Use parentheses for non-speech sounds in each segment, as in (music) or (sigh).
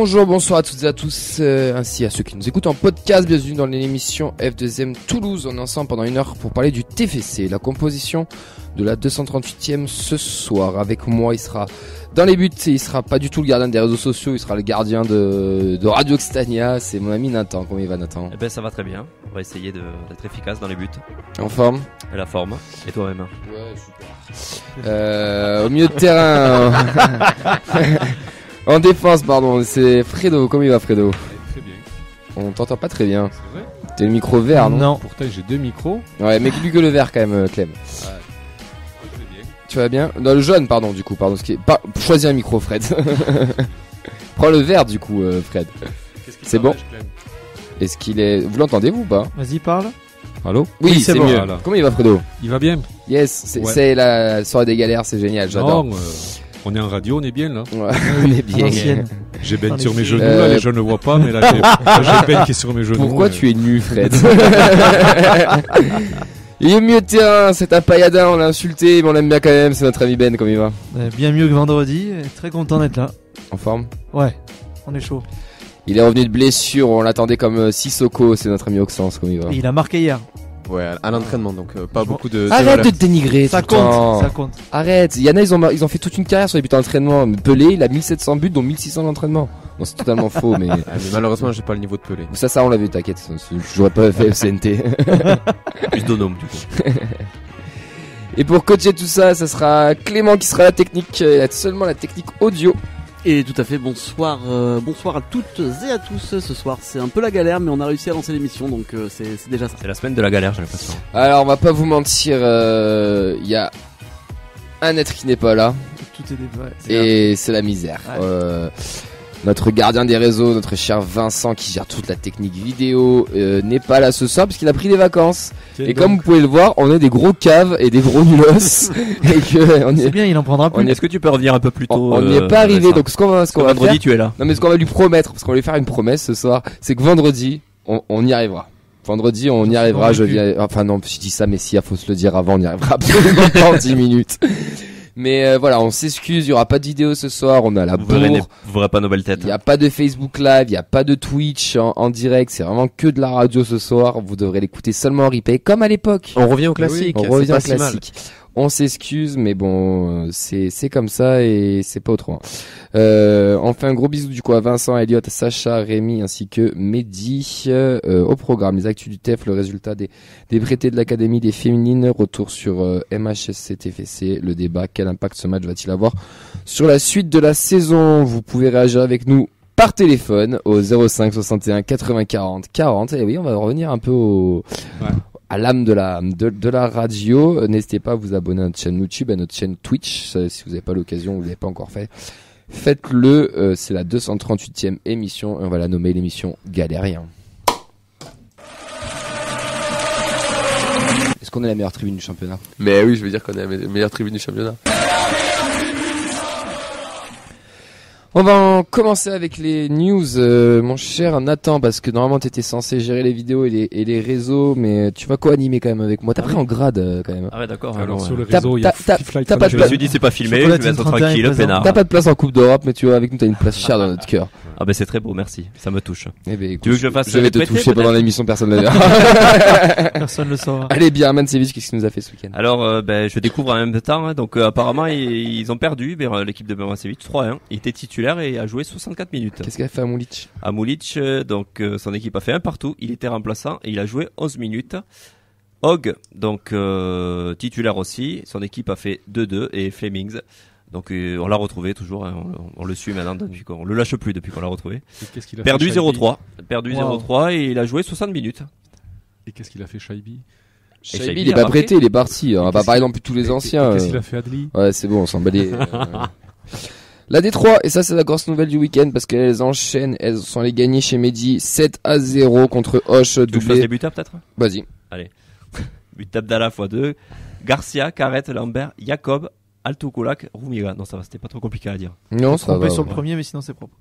Bonjour, bonsoir à toutes et à tous, euh, ainsi à ceux qui nous écoutent en podcast. Bienvenue dans l'émission F2M Toulouse. On est ensemble pendant une heure pour parler du TFC, la composition de la 238e ce soir. Avec moi, il sera dans les buts, il sera pas du tout le gardien des réseaux sociaux, il sera le gardien de, de Radio Xtania. C'est mon ami Nathan. Comment il va, Nathan? Eh ben ça va très bien. On va essayer d'être efficace dans les buts En forme? Et la forme. Et toi-même? Ouais, super. Euh, au milieu de terrain. (laughs) en défense, pardon, c'est Fredo. Comment il va, Fredo Très bien. On t'entend pas très bien. C'est vrai T'as le micro vert, non Pourtant, j'ai deux micros. Ouais, mais plus que le vert quand même, euh, Clem. Bien. Tu vas bien Non, le jaune, pardon, du coup, pardon. Ce qui est... pas... Choisis un micro, Fred. (laughs) Prends le vert, du coup, euh, Fred. Qu'est-ce C'est bon Clem Est-ce qu'il est. Vous l'entendez, vous ou pas Vas-y, parle. Allô Oui, c'est c'est bon. mieux. Voilà. Comment il va, Fredo Il va bien Yes, c'est Ouais. c'est la soirée des galères, c'est génial, j'adore. Non, euh, on est en radio, on est bien là. Ouais, (laughs) on est bien. J'ai Ben sur mes genoux, là, Euh, les gens ne voient pas, mais là, j'ai (laughs) Ben qui est sur mes genoux. Pourquoi euh, tu es nu, Fred? (laughs) Il est mieux de terrain, c'est un pailladin, on l'a insulté, mais on l'aime bien quand même, c'est notre ami Ben, comme il va Euh, Bien mieux que vendredi. Très content d'être là. En forme? Ouais, on est chaud. Il est revenu de blessure, on l'attendait comme euh, Sissoko, c'est notre ami Oxens, comme il va Et il a marqué hier. Ouais, à l'entraînement, donc euh, pas Je beaucoup de. Arrête de de te dénigrer Ça tout le temps. compte, ça compte. Arrête, il y en a, ils ont, ils ont fait toute une carrière sur les buts d'entraînement. Pelé, il a 1700 buts, dont 1600 d'entraînement. Non, c'est totalement faux, mais... (laughs) Ah, mais malheureusement, j'ai pas le niveau de Pelé. Ça, ça, on l'a vu, t'inquiète. ça, c'est- J'aurais pas fait FCNT. (laughs) Plus d'onome du coup. Et pour coacher tout ça, ça sera Clément qui sera la technique, euh, seulement la technique audio. Et tout à fait, bonsoir, euh, bonsoir à toutes et à tous. Ce soir, c'est un peu la galère, mais on a réussi à lancer l'émission, donc euh, c'est c'est déjà ça. C'est la semaine de la galère, j'ai l'impression. Alors, on va pas vous mentir, euh, il y a un être qui n'est pas là, Tout est débat. et c'est la misère. Ouais. Euh, notre gardien des réseaux, notre cher Vincent qui gère toute la technique vidéo, euh, n'est pas là ce soir parce qu'il a pris des vacances. Et donc, comme vous pouvez le voir, on est des gros caves et des gros nulos. (laughs) et que on C'est est, bien, il en prendra plus. Est-ce que tu peux revenir un peu plus tôt on n'y est euh, pas arrivé. Donc ce qu'on va, ce qu'on va vendredi faire, tu es là. non mais ce qu'on va lui promettre, parce qu'on va lui faire une promesse ce soir, c'est que vendredi, on, on y arrivera. Vendredi, on y arrivera. Je viens. Enfin non, je dis ça, mais si, il faut se le dire avant, on y arrivera (laughs) absolument pas en 10 minutes. Mais euh, voilà, on s'excuse, il y aura pas de vidéo ce soir, on a la Vous verrez, bourre. vous verrez pas nos belles têtes. Il n'y a pas de Facebook Live, il n'y a pas de Twitch en, en direct, c'est vraiment que de la radio ce soir. Vous devrez l'écouter seulement en replay, comme à l'époque. On revient au classique. On revient au si classique. On s'excuse, mais bon, euh, c'est comme ça et c'est pas autrement. Euh, un gros bisou du coup à Vincent, Elliot, Sacha, Rémi ainsi que Mehdi. Euh, au programme, les actus du TEF, le résultat des, des prêtés de l'Académie des féminines, retour sur euh, MHSC TFC, le débat, quel impact ce match va-t-il avoir sur la suite de la saison? Vous pouvez réagir avec nous par téléphone au 05 61 80 40 40. Et oui, on va revenir un peu au. À l'âme de la, de, la radio. Euh, N'hésitez pas à vous abonner à notre chaîne YouTube, à notre chaîne Twitch. Si vous n'avez pas l'occasion, vous l'avez pas encore fait. Faites-le, euh, c'est la 238e émission et on va la nommer l'émission Galérien. Est-ce qu'on est la meilleure tribune du championnat? Mais oui, je veux dire qu'on est la me- meilleure tribune du championnat. On va en commencer avec les news, euh, mon cher Nathan, parce que normalement t'étais censé gérer les vidéos et les, et les réseaux, mais tu vas co-animer quand même avec moi. T'as pris en grade euh, quand même. Ah ouais d'accord. Alors, sur le T'as- réseau, il y a t'as- pas de Je me suis dit c'est pas filmé, je vais être 31 tranquille, peinard. T'as pas de place en Coupe d'Europe, mais tu vois, avec nous t'as une place chère dans notre cœur. Ah ben c'est très beau, merci. Ça me touche. Eh ben, écoute, Tu veux que je fasse Je vais te répéter, toucher pendant l'émission, personne ne le (laughs) verra. (laughs) Personne le saura. Allez bien, Mancevic, qu'est-ce qu'il nous a fait ce week-end? Alors, euh, ben, je découvre en même temps. hein. donc, euh, apparemment, ils, ils ont perdu euh, l'équipe de Bermacevic 3-1. Il était titulaire et a joué 64 minutes. Qu'est-ce qu'il a fait à Moulich À Moulich, euh, donc euh, son équipe a fait un partout. Il était remplaçant et il a joué 11 minutes. Hogg, donc euh, titulaire aussi. Son équipe a fait 2-2 et Flemings. Donc euh, on l'a retrouvé toujours. hein. on, on le suit maintenant depuis qu'on on le lâche plus depuis qu'on l'a retrouvé. Et qu'est-ce qu'il a Perdu fait, Shaibi 0-3. Perdu Wow. 0-3 et il a joué 60 minutes. Et qu'est-ce qu'il a fait, Shaibi Shaibi Shaibi, il est pas marqué. prêté, il est parti. On va pas parler non plus de tous les anciens. Qu'est-ce qu'il a fait, Adli? Ouais, c'est bon, on s'en bat les- (laughs) La D3, et ça c'est la grosse nouvelle du week-end parce qu'elles enchaînent, elles sont allées gagner chez Mehdi 7 à 0 contre Hoche Tu veux doublé. les buteurs peut-être? Vas-y. (laughs) But d'Abdallah x2. Garcia, Carrette, Lambert, Jacob, Altukulak, Rumiga. Non, ça va, c'était pas trop compliqué à dire. Non, On ça va. sur le ouais. premier, mais sinon c'est propre.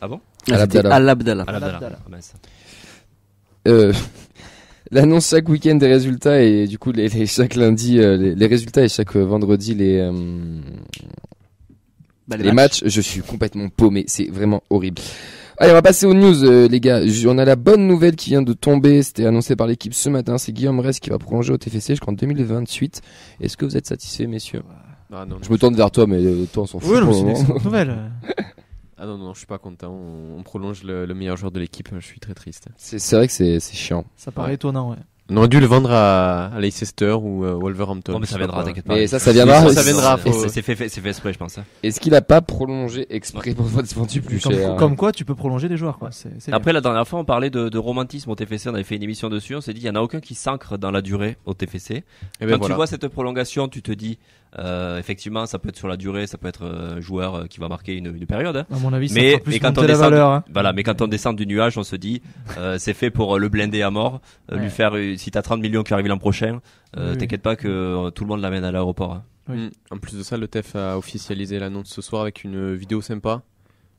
Ah bon? À l'Abdallah. À l'Abdallah. À l'Abdallah. Abdallah. Ah. Euh, (laughs) L'annonce chaque week-end des résultats et du coup les, les- chaque lundi euh, les, les résultats et chaque euh, vendredi les euh, Bah, les, matchs. je suis complètement paumé. C'est vraiment horrible. Allez, on va passer aux news, euh, les gars. J- On a la bonne nouvelle qui vient de tomber. C'était annoncé par l'équipe ce matin. C'est Guillaume Rest qui va prolonger au TFC jusqu'en 2028. Est-ce que vous êtes satisfait, messieurs? Ah non, non, Je me tourne vers toi, mais euh, toi, on s'en fout. Oui, non, c'est une (laughs) nouvelle. ah non, non, je suis pas content. On, on prolonge le, le meilleur joueur de l'équipe. Je suis très triste. C'est vrai que c'est c'est chiant. Ça paraît Ouais. étonnant, ouais. On aurait dû le vendre à, à Leicester ou euh, Wolverhampton. Non, mais ça viendra, quoi. t'inquiète pas. Mais ça, ça viendra. Ça, ça viendra, Et faut- c'est- fait, fait- c'est fait exprès, je pense. hein. Est-ce qu'il a pas prolongé exprès pour être vendu plus Comme, cher comme quoi, tu peux prolonger des joueurs, quoi. C'est, c'est Après, la dernière fois, on parlait de, de romantisme au TFC. On avait fait une émission dessus. On s'est dit, il y en a aucun qui s'ancre dans la durée au TFC. Quand ben tu voilà. vois cette prolongation, tu te dis, euh, effectivement, ça peut être sur la durée, ça peut être euh, un joueur euh, qui va marquer une, une période. hein. À mon avis, ça Mais, fera plus mais quand on descend, valeur. hein. voilà, mais quand on descend du nuage, on se dit, euh, (laughs) c'est fait pour le blinder à mort, Ouais. lui faire, si t'as 30 millions qui arrivent l'an prochain, euh, Oui, t'inquiète pas que euh, tout le monde l'amène à l'aéroport. hein. Oui. Mm. En plus de ça, le TEF a officialisé l'annonce ce soir avec une vidéo sympa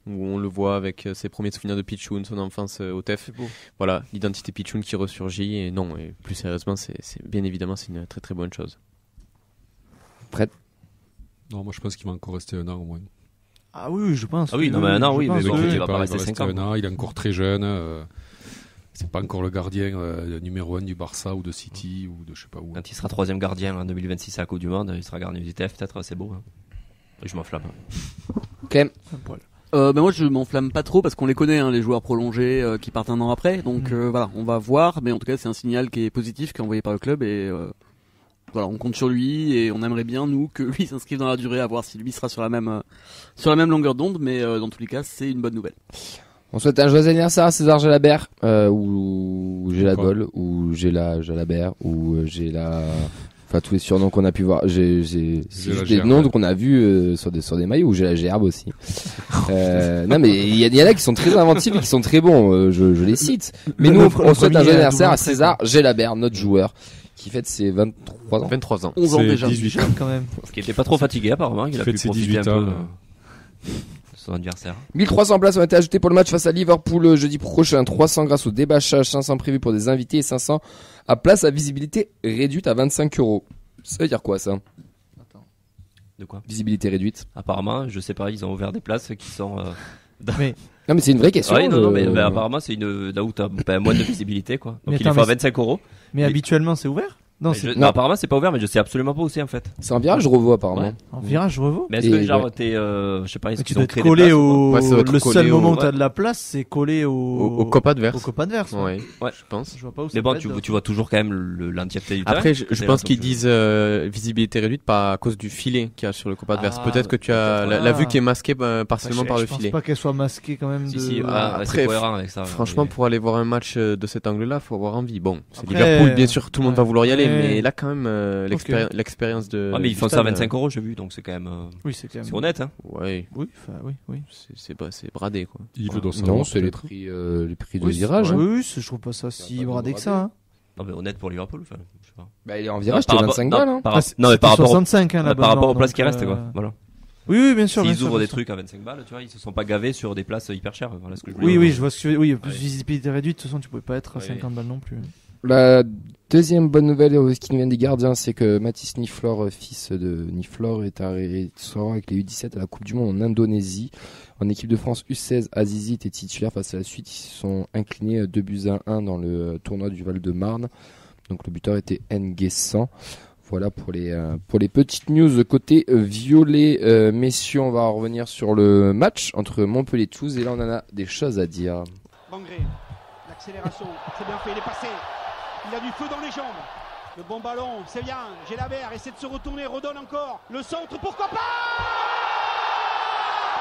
où on le voit avec ses premiers souvenirs de Pichoun, son enfance au TEF. Voilà, l'identité Pichoun qui ressurgit et non, et plus sérieusement, c'est c'est- bien évidemment c'est une très très bonne chose. Non, moi je pense qu'il va encore rester un an au moins. Ah oui, je pense. Ah oui, non, mais un an, oui, mais bon, il va pas rester rester cinq ans, un an, il est encore très jeune. euh, c'est pas encore le gardien euh, numéro un du Barça ou de City ou de je sais pas où. Quand il sera troisième gardien en 2026 à la Coupe du Monde, il sera gardien du TF, peut-être, c'est beau. hein. Je m'enflamme. Clem, poil. Euh, ben moi je m'enflamme pas trop parce qu'on les connaît hein, les joueurs prolongés euh, qui partent un an après donc Mm. euh, voilà on va voir mais en tout cas c'est un signal qui est positif qui est envoyé par le club et euh, voilà on compte sur lui et on aimerait bien nous que lui (laughs) s'inscrive dans la durée à voir si lui sera sur la même euh, sur la même longueur d'onde mais euh, dans tous les cas c'est une bonne nouvelle on souhaite un joyeux anniversaire à César Jalabert, euh, ou, ou j'ai la Pourquoi Gaulle, ou j'ai la Jalabert, ou euh, j'ai la... Enfin, tous les surnoms qu'on a pu voir. J'ai, des noms qu'on a vus euh, sur des sur des maillots. Ou j'ai la gerbe aussi. (laughs) euh, non, mais il y, en a qui sont très inventifs et qui sont très bons. euh, je, je les cite. Mais Le- nous, on, souhaite un joyeux anniversaire à César Jalabert, notre joueur, qui fête ses 23 ans. 23 ans. 11 ans déjà 18 Jeune, quand même. Qui était pas trop fatigué, apparemment. Il a pu profiter 18 un ans. peu son anniversaire. 1300 places ont été ajoutées pour le match face à Liverpool jeudi prochain. 300 grâce au débâchage, 500 prévus pour des invités et 500 à place à visibilité réduite à 25 euros. Ça veut dire quoi ça? De quoi? Visibilité réduite Apparemment, je sais pas, ils ont ouvert des places qui sont. euh, Mais, Non mais c'est une vraie question. Ouais, non, non, mais euh, bah, apparemment, c'est une. Là où t'as bah, moins de visibilité, quoi. Donc Mais il est attends, fait à mais 25 euros. mais Mais- habituellement, c'est ouvert? Non, je-. Apparemment, c'est pas ouvert, mais je sais absolument pas où c'est en fait. C'est un virage revois apparemment. Ouais. en virage revo. Mais est-ce Et que genre ouais. t'es, euh, je sais pas, est-ce qu'ils ont des collé places au. Ouais, le seul au- moment où t'as de la place, c'est collé au. Au, au cop adverse. Au cop adverse. Ouais, Ouais. je pense. Je vois pas où Mais bon, peut tu, vois toujours quand même le- l'entièreté du terrain. Après, je, pense qu'ils donc, disent euh, visibilité réduite pas à cause du filet qu'il y a sur le cop adverse. Ah, Peut-être que tu as la, vue qui est masquée euh, partiellement par le je pense filet. pas qu'elle soit masquée quand même Si, Ah, après, c'est cohérent avec ça. Franchement, pour aller voir un match euh, de cet angle-là, faut avoir envie. Bon, c'est Liverpool, bien sûr, tout le monde va vouloir y aller. Mais là, quand même, euh, l'expérience de. Ouais, mais ils font ça à stade, 25 euros, j'ai vu, donc c'est quand même. euh, Oui, c'est quand même. C'est honnête, hein. euh, Ouais, Oui, enfin, oui, oui. c'est- c'est bra- c'est bradé, quoi. Yves doit savoir. Non, c'est les prix, euh, les prix de Oui, virage. hein. Oui, oui, c'est- je trouve pas ça si bradé que ça. hein. Non, mais honnête pour Liverpool, enfin, je sais pas. Bah il est en virage, t'es rapport- 25 non, balles. Hein. par Ah, c'est- Non, mais c'était par rapport, au- 65, hein, par rapport non, aux places qui restent, euh, quoi. Voilà. Oui, oui, bien sûr. bien S'ils sûr, ouvrent bien des sûr. trucs à 25 balles, tu vois, ils se sont pas gavés sur des places hyper chères. Voilà ce que je voulais Oui, dire. oui, je vois ce que tu veux. Oui, plus Ouais. visibilité réduite, de toute façon, tu pouvais pas être à Oui, 50 balles non plus. La deuxième bonne nouvelle euh, qui nous vient des gardiens, c'est que Mathis Niflor, euh, fils de Niflor, est arrivé sera avec les U17 à la Coupe du Monde en Indonésie. En équipe de France U16, Azizi était titulaire face à la suite. Ils se sont inclinés 2 buts à 1 dans le euh, tournoi du Val-de-Marne. Donc le buteur était Nguessan. Voilà pour les euh, pour les petites news côté euh, violet. Euh, messieurs, on va revenir sur le match entre Montpellier et là on en a des choses à dire. Bangré, l'accélération, bien fait, il est passé. Il a du feu dans les jambes. Le bon ballon, c'est bien. Gélabert essaie de se retourner, redonne encore. Le centre, pourquoi pas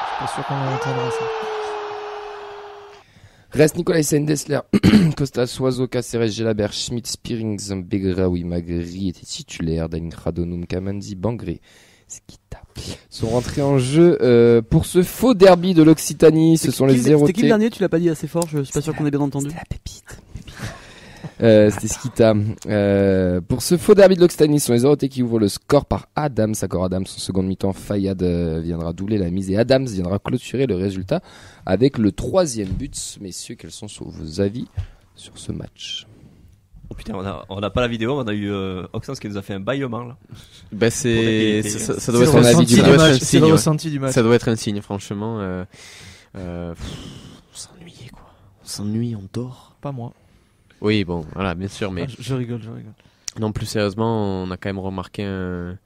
Je suis pas sûr qu'on entendra ça. Reste Nicolas Sendesler, (clears throat) Costa Soiseau, Caceres, Gelabert, Schmidt, Spearings, Begraoui, Magri étaient titulaires, Danin Radonum, Kamandi, Bangré, Skita sont rentrés en jeu euh, pour ce faux derby de l'Occitanie. Ce sont les Qui- zéro C'était qui le dernier Tu l'as pas dit assez fort, je suis pas sûr qu'on ait bien entendu. C'était la pépite. Euh, c'était Skita. Euh, pour ce faux derby de l'Occitanie, ce sont les Zérotés qui ouvrent le score par Adams. Accord Adams, en seconde mi-temps, Fayad euh, viendra doubler la mise et Adams viendra clôturer le résultat avec le troisième but. Messieurs, quels sont vos avis sur ce match? Oh putain, on a, on a pas la vidéo, on a eu euh, Oxens qui nous a fait un bâillement là. Ben c'est ça, doit être un avis du ça doit être un match. C'est signe, le ouais. ressenti du match. Ça doit être un signe, franchement. Euh, euh, pff, on s'ennuyait quoi. On s'ennuie, on dort. Pas moi. Oui, bon, voilà, bien sûr, mais Ah, je, je rigole, je rigole. non, plus sérieusement, on a quand même remarqué un,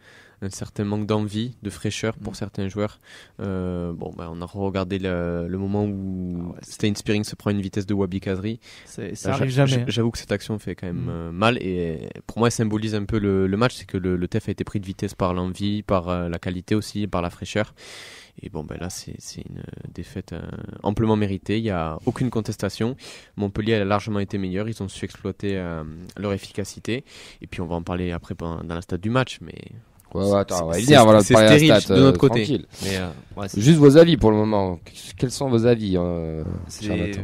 un certain manque d'envie, de fraîcheur Mm. pour certains joueurs. Euh, bon, ben, on a regardé le, le moment où Ah ouais, Stein Spearing se prend une vitesse de Wabi Kazri. Ça Bah, arrive j'a- jamais. J'avoue que cette action fait quand même Mm. euh, mal et pour moi, elle symbolise un peu le, le match. C'est que le, le TEF a été pris de vitesse par l'envie, par euh, la qualité aussi, par la fraîcheur. Et bon, ben là, c'est c'est une euh, défaite euh, amplement méritée. Il n'y a aucune contestation. Montpellier a largement été meilleur. Ils ont su exploiter euh, leur efficacité. Et puis, on va en parler après pendant- dans la stade du match. Mais, Ouais, ouais, attends, on va C'est- y venir, voilà, c'est parler à la stérile stat, de notre euh, côté. tranquille. Mais euh, ouais, c'est- Juste vos avis pour le moment. Quels sont vos avis, euh, c'est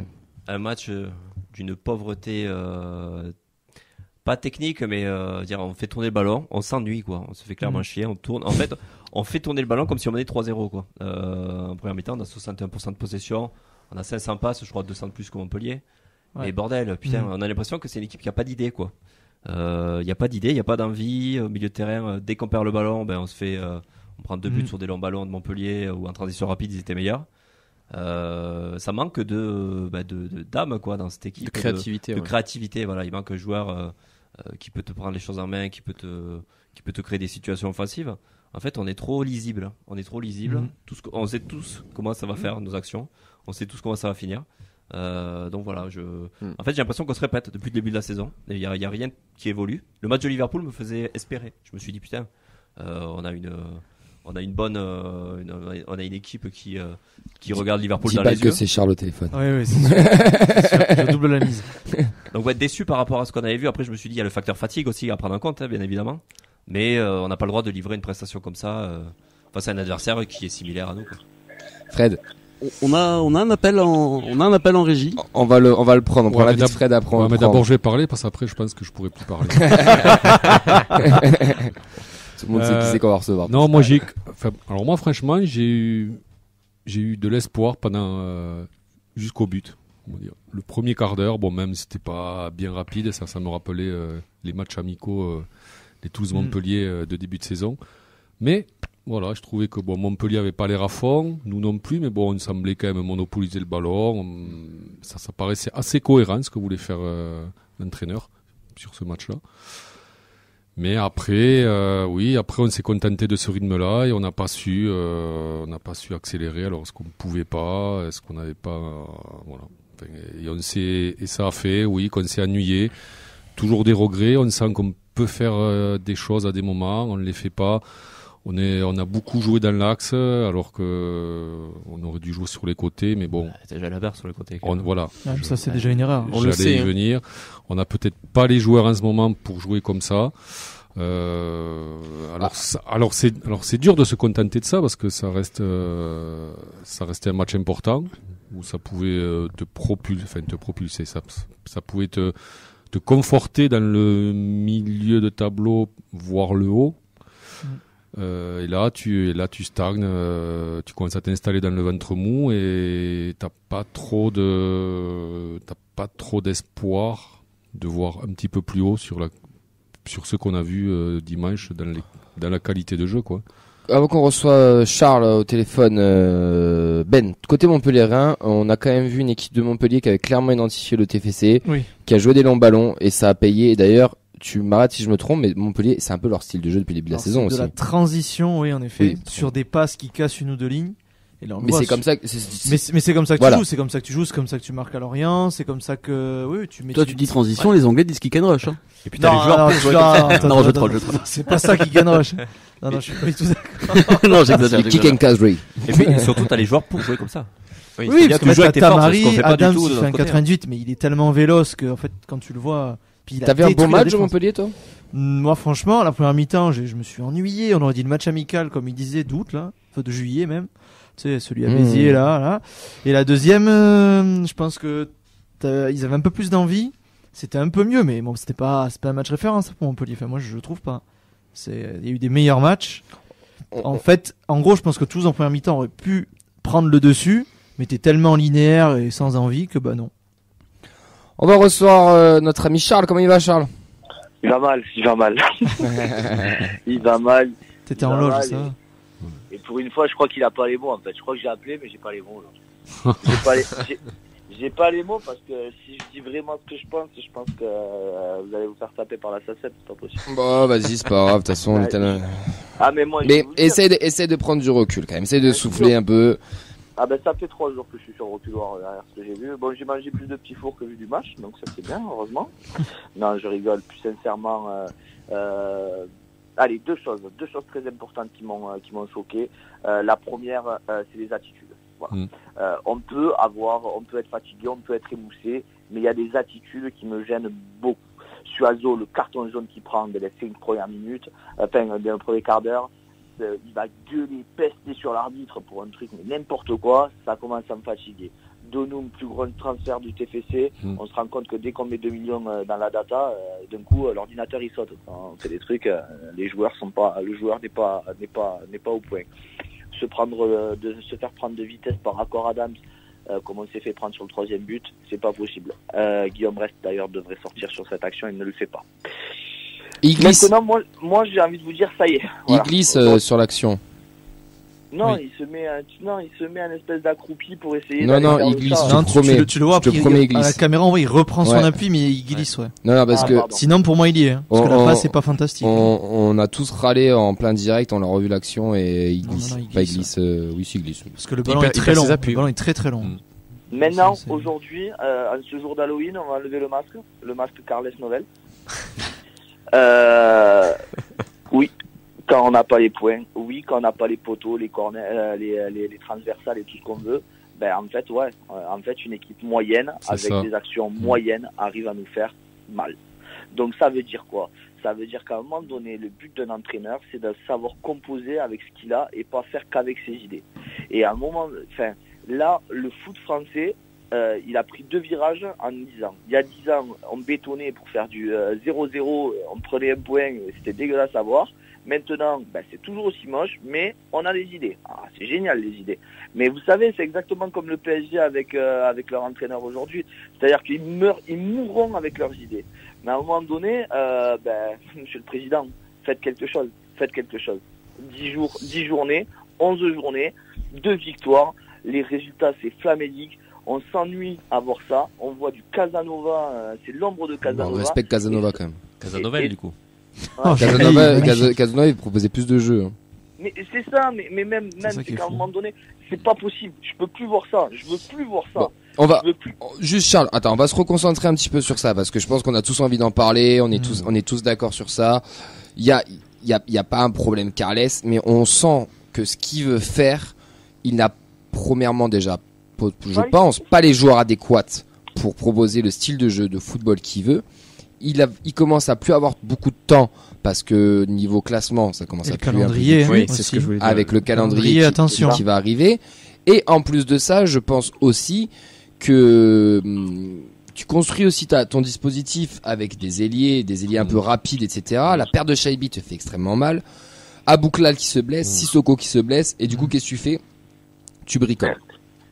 un match euh, d'une pauvreté euh, pas technique, mais euh, dire on fait tourner le ballon, on s'ennuie quoi, on se fait clairement Mhm. chier, on tourne. En fait, on fait tourner le ballon comme si on menait 3-0 quoi. Euh, en première mi-temps, on a 61% de possession, on a 500 passes, je crois 200 de plus que Montpellier. Ouais. Et bordel, putain, Mhm. on a l'impression que c'est une équipe qui a pas d'idée quoi. Il n'y a pas d'idée, il n'y a pas d'envie. Au milieu de terrain, euh, dès qu'on perd le ballon, ben, on se fait, euh, on prend deux buts Mhm. sur des longs ballons de Montpellier euh, ou en transition rapide, ils étaient meilleurs. Euh, ça manque de, bah, de, de d'âme quoi dans cette équipe, de créativité. de ouais. créativité. Voilà, il manque un joueur euh, euh, qui peut te prendre les choses en main, qui peut te, qui peut te créer des situations offensives. En fait, on est trop lisible. On est trop lisible. Mhm. Tout ce que- on sait tous comment ça va faire nos actions. On sait tous comment ça va finir. Euh, donc voilà, je. Mhm. En fait, j'ai l'impression qu'on se répète depuis le début de la saison. Il y a, a rien qui évolue. Le match de Liverpool me faisait espérer. Je me suis dit putain, euh, on a une. On a une bonne, euh, une- on a une équipe qui euh, qui regarde Liverpool Dis dans pas les que yeux. c'est Charles au téléphone. Oui, oui, c'est sûr. C'est sûr. Je double la mise. (laughs) Donc ouais, déçu par rapport à ce qu'on avait vu. Après, je me suis dit, il y a le facteur fatigue aussi à prendre en compte, hein, bien évidemment. Mais euh, on n'a pas le droit de livrer une prestation comme ça euh, face à un adversaire qui est similaire à nous. quoi. Fred, On- On a, on a un appel en, on a un appel en régie. on va le, on va le prendre. On Ouais, prend la vie de Fred après. on Ouais, le mais prend. d'abord, je vais parler parce qu'après, je pense que je pourrais plus parler. (laughs) (laughs) Tout le monde sait qui Euh, c'est qu'on va recevoir. non, moi j'ai. Enfin, alors moi, franchement, j'ai eu, j'ai eu de l'espoir pendant euh, jusqu'au but. on va dire. Le premier quart d'heure, bon, même si c'était pas bien rapide, ça, ça me rappelait euh, les matchs amicaux, euh, les Toulouse Montpellier euh, de début de saison. Mais voilà, je trouvais que bon, Montpellier avait pas l'air à fond, nous non plus, mais bon, on semblait quand même monopoliser le ballon. On- Ça, ça paraissait assez cohérent ce que voulait faire euh, l'entraîneur sur ce match-là. Mais après, euh, oui, après on s'est contenté de ce rythme-là et on n'a pas su, euh, on n'a pas su accélérer. Alors est-ce qu'on ne pouvait pas, est-ce qu'on n'avait pas, euh, voilà. Et on s'est, et ça a fait, oui, qu'on s'est ennuyé. Toujours des regrets. On sent qu'on peut faire euh, des choses à des moments, on ne les fait pas. On est, on a beaucoup joué dans l'axe, alors que on aurait dû jouer sur les côtés, mais bon, T'as déjà la barre sur le côté. on, voilà. Je- ça, c'est déjà une erreur. On le sait, y hein. venir. On n'a peut-être pas les joueurs en ce moment pour jouer comme ça. Euh, alors, ça- alors c'est alors c'est dur de se contenter de ça parce que ça reste euh, ça restait un match important où ça pouvait euh, te propulser, enfin te propulser, ça ça pouvait te te conforter dans le milieu de tableau, voire le haut. Mm. Euh, et là, tu et là tu stagnes, euh, tu commences à t'installer dans le ventre mou et t'as pas trop de t'as pas trop d'espoir de voir un petit peu plus haut sur la sur ce qu'on a vu euh, dimanche dans les dans la qualité de jeu quoi. Avant qu'on reçoive euh, Charles au téléphone, euh, Ben, côté Montpellierin, on a quand même vu une équipe de Montpellier qui avait clairement identifié le TFC, Oui. qui a joué des longs ballons et ça a payé. Et d'ailleurs, tu m'arrêtes si je me trompe, mais Montpellier, c'est un peu leur style de jeu depuis le début de la saison aussi. De la transition, oui, en effet, Oui. sur des passes qui cassent une ou deux lignes. Et là, Mais c'est comme ça que c'est- Mais c'est mais c'est comme ça que Voilà. tu joues, c'est comme ça que tu joues, c'est comme ça que tu marques à Lorient, c'est comme ça que oui, tu mets. Toi, tu dis transition, les Anglais disent kick and rush. Hein. Et puis t'as les joueurs non, pour je- jouer non, Non, je troll, je troll. C'est pas ça qui gagne rush. Non, non, je suis pas du tout d'accord. (laughs) non, c'est j'exagère. kick and casery. Et puis surtout, t'as les joueurs pour jouer comme ça. Oui, Oui, bien parce que tu joues avec tes forces, fait hein. 98, mais il est tellement véloce que en fait, quand tu le vois, puis il a T'avais un la match au. Montpellier, toi Moi, franchement, la première mi-temps, je me suis ennuyé. On aurait dit le match amical, comme il disait, d'août, là. Enfin, de juillet, même. Tu sais, celui à Mmh. Béziers, là, là. Et la deuxième, euh, je pense que ils avaient un peu plus d'envie. C'était un peu mieux, mais bon, c'était pas, c'est pas un match référence pour Montpellier. Enfin, moi, je le trouve pas. C'est, il y a eu des meilleurs matchs. En fait, en gros, je pense que tous en première mi-temps auraient pu prendre le dessus, mais t'es tellement linéaire et sans envie que bah non. On va recevoir euh, notre ami Charles. Comment il va, Charles? Il va mal, il va mal. (laughs) il va mal. T'étais en loge, ça. Et pour une fois, je crois qu'il a pas les mots en fait. Je crois que j'ai appelé, mais j'ai pas les mots. aujourd'hui. (laughs) J'ai pas les, j'ai- pas les mots parce que si je dis vraiment ce que je pense, je pense que euh, vous allez vous faire taper par la SACEM, c'est pas possible. Bon, vas-y, c'est pas grave. De toute façon, on est à- Ah mais moi, Mais essaye de, essaye de prendre du recul quand même. Essaye de souffler un peu. Ah ben ça fait trois jours que je suis sur le reculoir euh, derrière ce que j'ai vu. Bon, j'ai mangé plus de petits fours que vu du match, donc ça c'est bien, heureusement. (laughs) non, je rigole. Plus sincèrement, euh, euh, allez, deux choses, deux choses très importantes qui m'ont qui m'ont choqué. Euh, la première, c'est les attitudes. Voilà. Mm. On peut avoir, on peut être fatigué, on peut être émoussé, mais il y a des attitudes qui me gênent beaucoup. Suazo, le carton jaune qu'il prend dès les cinq premières minutes, enfin dès le premier quart d'heure, euh, il va gueuler, pester sur l'arbitre pour un truc, mais n'importe quoi, ça commence à me fatiguer. Donum, plus gros transfert du TFC, Mm. on se rend compte que dès qu'on met 2 millions euh, dans la data, euh, d'un coup, l'ordinateur il saute. On fait des trucs, les joueurs sont pas, le joueur n'est pas, n'est pas, n'est pas au point. Se prendre, de se faire prendre de vitesse par accord Adams, euh, comme on s'est fait prendre sur le troisième but, c'est pas possible. Euh, Guillaume Rest d'ailleurs devrait sortir sur cette action, il ne le fait pas. Il glisse, Maintenant, moi, moi j'ai envie de vous dire, ça y est. il glisse euh, sur l'action. Non, Oui. il se met, un, non, il se met un espèce d'accroupi pour essayer. Non, non, il glisse Non, tu, tu promets. le, tu le vois Je promets, il à la glisse. caméra, on voit, il reprend son Ouais. appui, mais il glisse, ouais. Non, non, parce Ah, que pardon. Sinon, pour moi, il y est. hein. Parce On- que la passe, c'est pas fantastique. on, on a tous râlé en plein direct, on a revu l'action et il glisse. non, non, il glisse, glisse, euh, oui, si, il glisse. Parce que le ballon est très long. Le ballon est très très long. Mm. Maintenant, aujourd'hui, euh, ce jour d'Halloween, on va enlever le masque, le masque Carles Novel. (laughs) euh, (laughs) oui, quand on n'a pas les points, oui, quand on n'a pas les poteaux, les corners, euh, les, les, les transversales et tout ce qu'on veut, ben en fait, ouais, euh, en fait, une équipe moyenne avec ça. des actions moyennes arrive à nous faire mal. Donc ça veut dire quoi? Ça veut dire qu'à un moment donné, le but d'un entraîneur, c'est de savoir composer avec ce qu'il a et pas faire qu'avec ses idées. Et à un moment, enfin, là, le foot français, euh, il a pris deux virages en 10 ans. Il y a 10 ans, on bétonnait pour faire du euh, 0-0, on prenait un point, c'était dégueulasse à voir. Maintenant, ben, c'est toujours aussi moche, mais on a des idées. Ah, c'est génial les idées. Mais vous savez, c'est exactement comme le PSG avec euh, avec leur entraîneur aujourd'hui. C'est-à-dire qu'ils meurent, ils mourront avec leurs idées. Mais à un moment donné, euh, ben, (laughs) Monsieur le Président, faites quelque chose, faites quelque chose. 10 jours, 10 journées, 11 journées, deux victoires. Les résultats, c'est flamédique. On s'ennuie à voir ça. On voit du Casanova, euh, c'est l'ombre de Bon, Casanova. on respecte Casanova quand même. Casanovel, Et- du coup. Ouais. Casanova, Casanova, il proposait plus de jeux. hein. Mais c'est ça, mais, mais même, C'est même ça qui c'est est qu'à un fou. moment donné, c'est pas possible. Je peux plus voir ça. Je veux plus voir ça. Bon, On va, Je veux plus. Juste Charles, attends, on va se reconcentrer un petit peu sur ça parce que je pense qu'on a tous envie d'en parler, on est Mm. tous, on est tous d'accord sur ça. Il y a, il y a, il y a pas un problème Carles, mais on sent que ce qu'il veut faire, il n'a premièrement déjà, je pense, pas les joueurs adéquats pour proposer le style de jeu de football qu'il veut. Il a, il commence à plus avoir beaucoup de temps parce que niveau classement, ça commence Et à le plus calendrier, Oui, tout c'est ce que je voulais dire. avec le calendrier Calendrier, qui, attention. qui va arriver. Et en plus de ça, je pense aussi que hum, tu construis aussi ta, ton dispositif avec des ailiers, des ailiers un peu rapides, etc. La perte de Shaibi te fait extrêmement mal. Abouklal qui se blesse, Sissoko qui se blesse, et du coup, qu'est-ce que tu fais? Tu bricoles.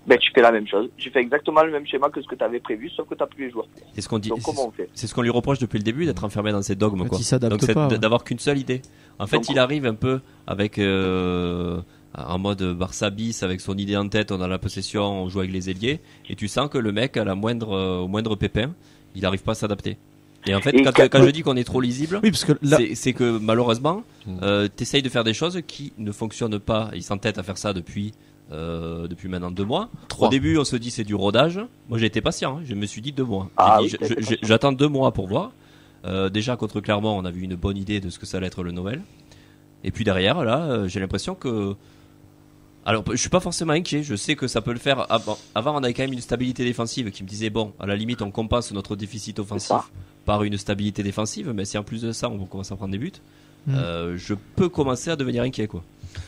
Ben, tu fais la même chose. Tu fais exactement le même schéma que ce que tu avais prévu, sauf que tu plus les joueurs. C'est ce qu'on dit. Donc, c'est- comment on fait? C'est ce qu'on lui reproche depuis le début d'être enfermé dans ses dogmes quoi. Donc d'avoir qu'une seule idée. En fait, Donc- il arrive un peu avec euh, en mode Barça bis avec son idée en tête, on a la possession, on joue avec les ailiers et tu sens que le mec à la moindre euh, au moindre pépin, il arrive pas à s'adapter. Et en fait, Et quand, je dis qu'on est trop lisible, Oui, parce que là, c'est- que malheureusement, Mm. euh, t'essayes de faire des choses qui ne fonctionnent pas. Il s'entête à faire ça depuis euh, depuis maintenant deux mois. Trois. Au début, on se dit c'est du rodage. Moi, j'ai été patient. hein. Je me suis dit deux mois. Ah dit, oui, je- t'as été je- patient. J'attends deux mois pour voir. Euh, déjà contre Clermont, on a vu une bonne idée de ce que ça allait être le Noël. Et puis derrière, là, euh, j'ai l'impression que. Alors, je suis pas forcément inquiet. Je sais que ça peut le faire. Avant, avant, on avait quand même une stabilité défensive qui me disait bon, à la limite, on compense notre déficit offensif par une stabilité défensive. Mais si en plus de ça, on commence à prendre des buts, Mm. euh, je peux commencer à devenir inquiet, quoi.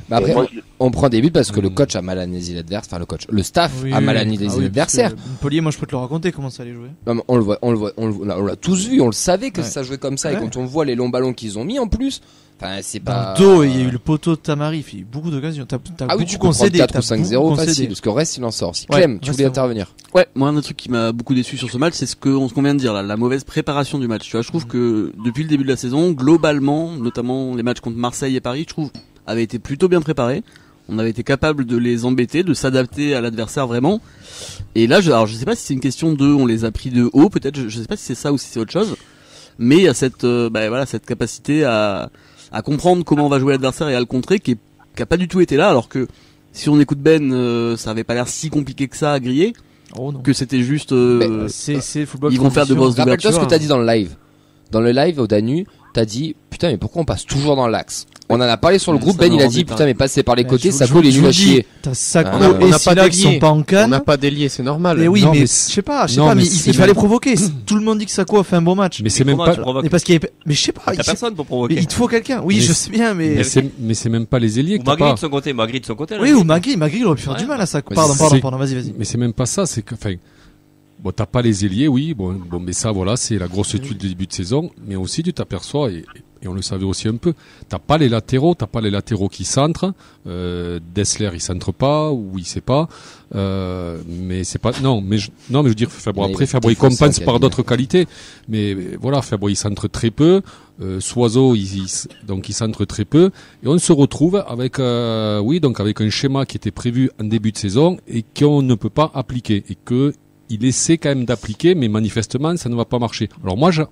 Mais après, Et moi, je- on prend des buts parce que le Mm. coach a mal analysé l'adversaire, enfin le coach, le staff oui, a mal analysé Ah oui, l'adversaire. que Montpellier, moi, je peux te le raconter comment ça allait jouer. Non, mais on le voit, on le voit, on l'a on l'a tous vu, on le savait que Ouais. ça jouait comme ça. Et quand on voit les longs ballons qu'ils ont mis en plus, Enfin, c'est Dans pas. le dos, il y a eu le poteau de Tamarif, il y a eu beaucoup d'occasions. T'as t'as Ah oui, tu peux prendre concédé. 4 t'as ou 5-0 beaucoup facile, concédé. parce que reste, il en sort. Si Ouais, Clem, tu voulais intervenir. Ouais, moi un des trucs qui m'a beaucoup déçu sur ce match, c'est ce que ce qu'on vient de dire là, la mauvaise préparation du match. Tu vois, je trouve que depuis le début de la saison, globalement, notamment les matchs contre Marseille et Paris, je trouve avaient été plutôt bien préparés. On avait été capable de les embêter, de s'adapter à l'adversaire vraiment. Et là, je, alors je sais pas si c'est une question de, on les a pris de haut, peut-être. Je, je sais pas si c'est ça ou si c'est autre chose. Mais il y a cette, euh, bah, voilà, cette capacité à, à comprendre comment on va jouer l'adversaire et à le contrer, qui, est, qui a pas du tout été là, alors que si on écoute Ben, euh, ça avait pas l'air si compliqué que ça à griller, Oh non. que c'était juste. euh, C'est c'est le football. ils vont faire de grosses Rappelle-toi ce que t'as dit dans le live. Dans le live au Danu, t'as dit putain mais pourquoi on passe toujours dans l'axe? On en a parlé sur le groupe. ça Ben il a dit putain mais passer par les côtés, je- ça colle les nuls à chier. T'as Sako Ah, on et n'a pas qui d'ailier. sont pas en On canne. n'a pas d'ailier, c'est normal. Mais oui, Non, mais mais je sais pas, je sais pas, mais mais il, fallait provoquer. Tout le monde dit que Sako a fait un bon match. Mais c'est même pas. Mais parce qu'il. Mais je sais pas, il, personne pour provoquer. il te faut quelqu'un. Oui, Mais je c'est- sais bien, mais. Mais c'est, même pas les ailiers que t'as Magri de son côté, Magri de son côté. Oui, ou. Magri, Magri, il aurait pu faire du mal à Sako. Mais Pardon, c'est- pardon, pardon, vas-y, vas-y. Mais c'est même pas ça, c'est que, enfin, bon, t'as pas les ailiers, oui, bon, bon, mais ça, voilà, c'est la grosse étude du début de saison, mais aussi tu t'aperçois, et, et on le savait aussi un peu, t'as pas les latéraux, t'as pas les latéraux qui centrent, euh, Dessler, il centre pas, ou il sait pas, euh, mais c'est pas, non, mais je, non, mais je veux dire, Fabre, après, Fabre, il compense par d'autres qualités, mais voilà, Fabre, il centre très peu, euh, Soiseau, il, il- donc il centre très peu, et on se retrouve avec, euh, oui, donc avec un schéma qui était prévu en début de saison et qu'on ne peut pas appliquer. Et que il essaie quand même d'appliquer, mais manifestement ça ne va pas marcher. Alors moi, je,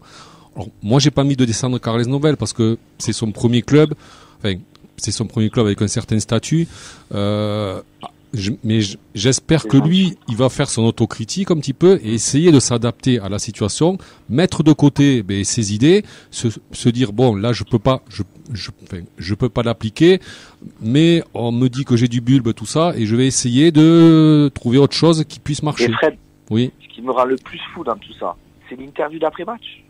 alors, moi j'ai pas mis de descendre Carles Nobel parce que c'est son premier club, enfin c'est son premier club avec un certain statut. Euh, je- mais je- j'espère que lui, il va faire son autocritique un petit peu et essayer de s'adapter à la situation, mettre de côté ben, ses idées, se, se dire bon là je peux pas, je, je, enfin, je peux pas l'appliquer, mais on me dit que j'ai du bulbe tout ça et je vais essayer de trouver autre chose qui puisse marcher. Et Fred, Oui. ce qui me rend le plus fou dans tout ça, c'est l'interview d'après-match.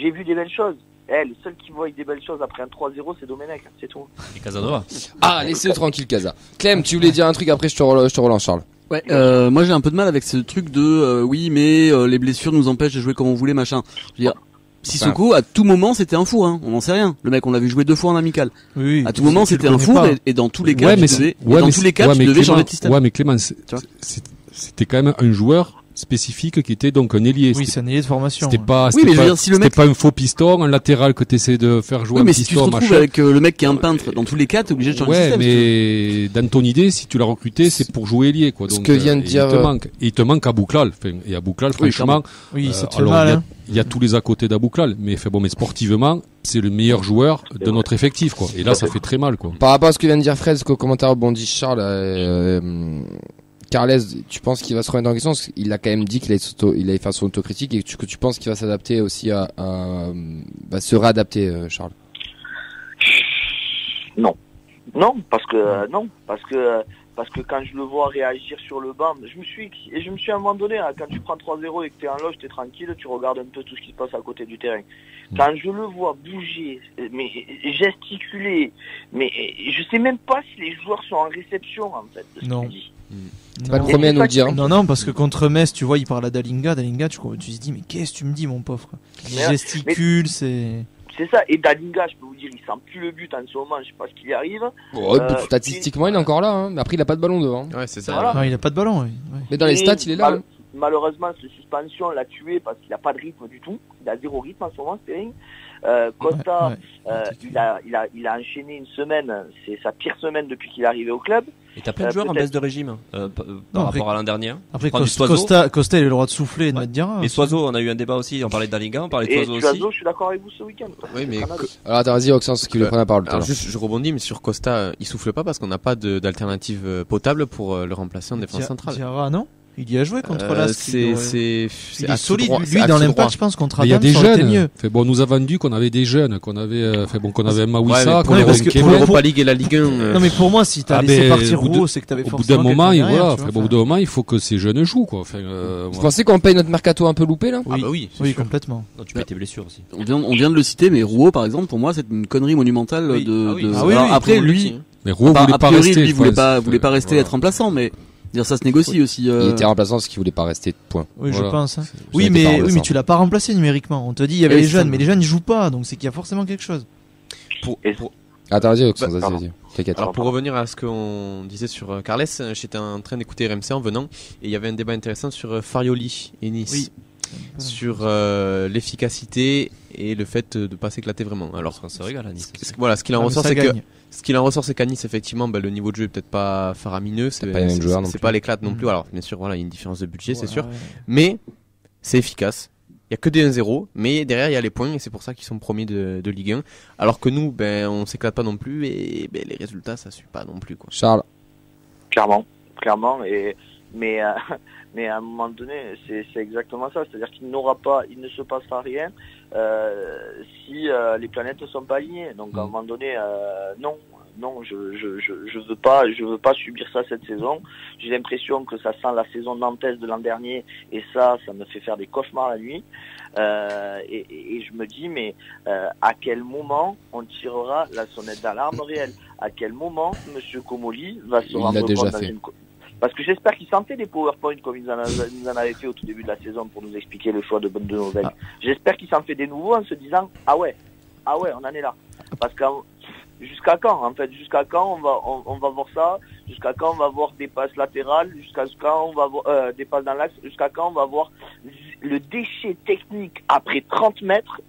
J'ai vu des belles choses. Eh, le seul qui voit des belles choses après un 3-0, c'est Domenech, c'est tout. Et Casanova. Ah laissez-le tranquille Kaza. Clem, tu voulais dire un truc après je te rel- je te relance Charles. Ouais, euh, moi j'ai un peu de mal avec ce truc de euh, oui mais euh, les blessures nous empêchent de jouer comme on voulait machin. Je veux dire, Sissoko à tout moment c'était un four, hein. on n'en sait rien. Le mec on l'a vu jouer deux fois en amical. Oui, À tout moment tu c'était un pas. et, et dans tous les cas Ouais, tu mais devais, c'est- et ouais, dans mais tous les cas ouais, tu devais Clément- changer de système. Ouais, mais Clément, Tu c'était quand même un joueur spécifique qui était donc un ailier. Oui, c'est un ailier de formation. C'était pas, Oui, mais je veux pas, dire, si le c'était mec- pas un faux piston, un latéral que tu essaies de faire jouer Oui un mais si tu te piston, retrouves machin. avec euh, le mec qui est un peintre, dans tous les cas t'es obligé de changer de Ouais, système. mais dans ton idée, si tu l'as recruté, c'est pour jouer ailier, quoi. Ce Donc, que vient de euh, dire, il te euh, manque. Et il te manque Abouklal. Enfin, et Abouklal, Oui, franchement, Oui, euh, fait alors, mal, il y a- hein. il y a tous les à côté d'Abouklal, mais fait bon, mais sportivement, c'est le meilleur joueur de notre effectif, quoi. Et là, ça fait très mal, quoi. Par rapport à ce que vient de dire Fred, ce qu'au commentaire rebondit Charles, euh, euh, Carles, tu penses qu'il va se remettre en question? Qu'il a quand même dit qu'il allait, il faire son autocritique et que tu, tu penses qu'il va s'adapter aussi à, se réadapter, euh, Charles? Non, parce que euh, non, parce que parce que quand je le vois réagir sur le banc, je me suis et je me suis à un moment donné, hein, quand tu prends 3-0 et que tu es en loge, tu es tranquille, tu regardes un peu tout ce qui se passe à côté du terrain. Quand je le vois bouger, mais gesticuler, mais je sais même pas si les joueurs sont en réception en fait de ce Non. dit. pas le premier à nous le dire. hein. Non, non, parce que contre Metz, tu vois, il parle à Dalinga. Dalinga, tu, tu te dis, mais qu'est-ce que tu me dis, mon pauvre Il gesticule, c'est. C'est ça. Et Dalinga, je peux vous dire, il sent plus le but en ce moment. Je sais pas ce qui y arrive. Bon, Euh, statistiquement, il est encore là, hein, mais après, il a pas de ballon devant. Ouais, c'est ça. Voilà. Non, il a pas de ballon, oui. ouais. Mais dans les stats, il est là. mal- hein. Malheureusement, cette suspension l'a tué parce qu'il a pas de rythme du tout. Il a zéro rythme en ce moment, Sterling. Euh, Costa, Ouais, ouais. euh, il, a, il, a, il a enchaîné une semaine. C'est sa pire semaine depuis qu'il est arrivé au club. Et t'as plein Euh, de joueurs en baisse de régime euh, p- euh, Non, par après- rapport à l'an dernier. Après, Prends du Costa, Soiseau. Costa, Costa, il a le droit de souffler et de Ouais. mettre dire. Et Soiseau, on a eu un débat aussi, on parlait de Dalinga, on parlait de Et Soiseau aussi. Suazo, je suis d'accord avec vous ce week-end. quoi. Oui, mais Alors, attends, vas-y, Oxens, qui voulait Euh, prendre la parole. Alors juste, je rebondis, mais sur Costa, euh, il souffle pas parce qu'on n'a pas d'alternative euh, potable pour euh, le remplacer en défense centrale. Diarra, non? Il y a joué contre Euh, c'est il, c'est il c'est est axe solide. droit- lui, dans l'impact, je pense, contre Mais il y a Adam, des jeunes. mieux. Fait bon, on nous a vendu qu'on avait des jeunes, qu'on avait, euh, fait bon, qu'on avait Ouais, Mawissa, qu'on avait parce que pour l'Europa League et la Ligue 1. euh, Non, mais pour moi, si t'as Ah, laissé ben, partir Rouault, c'est que t'avais Au bout forcément d'un moment, derrière, voilà, tu fait, vois, bon, au bout d'un moment, il faut que ces jeunes jouent, quoi. Enfin, euh, Vous pensez qu'on paye notre mercato un peu loupé, là? Ah bah oui, Oui, complètement. Non, tu payes tes blessures aussi. On vient, on vient de le citer, mais Rouault, par exemple, pour moi, c'est une connerie monumentale de. Ah après, lui, hein. Mais Rouault voulait pas rester. lui voulait pas, voulait pas rester être remplaçant, mais dire ça se négocie aussi. Il euh. était remplaçant parce qu'il voulait pas rester. Point. Oui, je pense. hein. Oui, mais, oui, mais tu l'as pas remplacé numériquement. On te dit, il y avait Oui, les jeunes, ça. mais les jeunes, ils jouent pas, donc c'est qu'il y a forcément quelque chose. pour, Et- pour- Attends, vas-y, Oxon, Bah, alors pour revenir à ce qu'on disait sur euh, Carles, euh, j'étais en train d'écouter RMC en venant et il y avait un débat intéressant sur Farioli et Nice. Oui. Sur euh, l'efficacité et le fait de pas s'éclater vraiment. Alors, On se régale à Nice. ce- voilà, ce qu'il en Ah, ressort, c'est que gagne. Ce qu'il en ressort, c'est qu'à Nice, effectivement, bah, le niveau de jeu est peut-être pas faramineux. C'est pas c'est- pas l'éclate non Mm. plus. Alors, bien sûr, voilà, il y a une différence de budget, c'est sûr. ouais. Mais c'est efficace. Il y a que des 1-0, mais derrière il y a les points et c'est pour ça qu'ils sont premiers de, de Ligue 1. Alors que nous, ben, on s'éclate pas non plus et ben, les résultats, ça suit pas non plus. Quoi. Charles. Clairement, clairement. Et mais euh, (laughs) mais à un moment donné, c'est exactement ça. C'est-à-dire qu'il n'aura pas, il ne se passera rien euh, si euh, les planètes ne sont pas alignées. Donc à un Mm. moment donné, euh, non, non, je je je je veux pas, je veux pas subir ça cette saison. J'ai l'impression que ça sent la saison nantaise de l'an dernier et ça, ça me fait faire des cauchemars la nuit. Euh, et, et- je me dis, mais euh, à quel moment on tirera la sonnette d'alarme réelle? À quel moment Monsieur Comoli va se Il rendre compte dans une Parce que j'espère qu'il s'en fait des PowerPoint comme ils en, a- ils en avaient fait au tout début de la saison pour nous expliquer le choix de bonnes de nouvelles. Ah. J'espère qu'il s'en fait des nouveaux en se disant, ah ouais, ah ouais, on en est là. Parce que jusqu'à quand en fait? Jusqu'à quand on va on, on va voir ça? Jusqu'à quand on va voir des passes latérales? Jusqu'à quand on va voir euh, des passes dans l'axe? Jusqu'à quand on va voir le déchet technique après 30 mètres?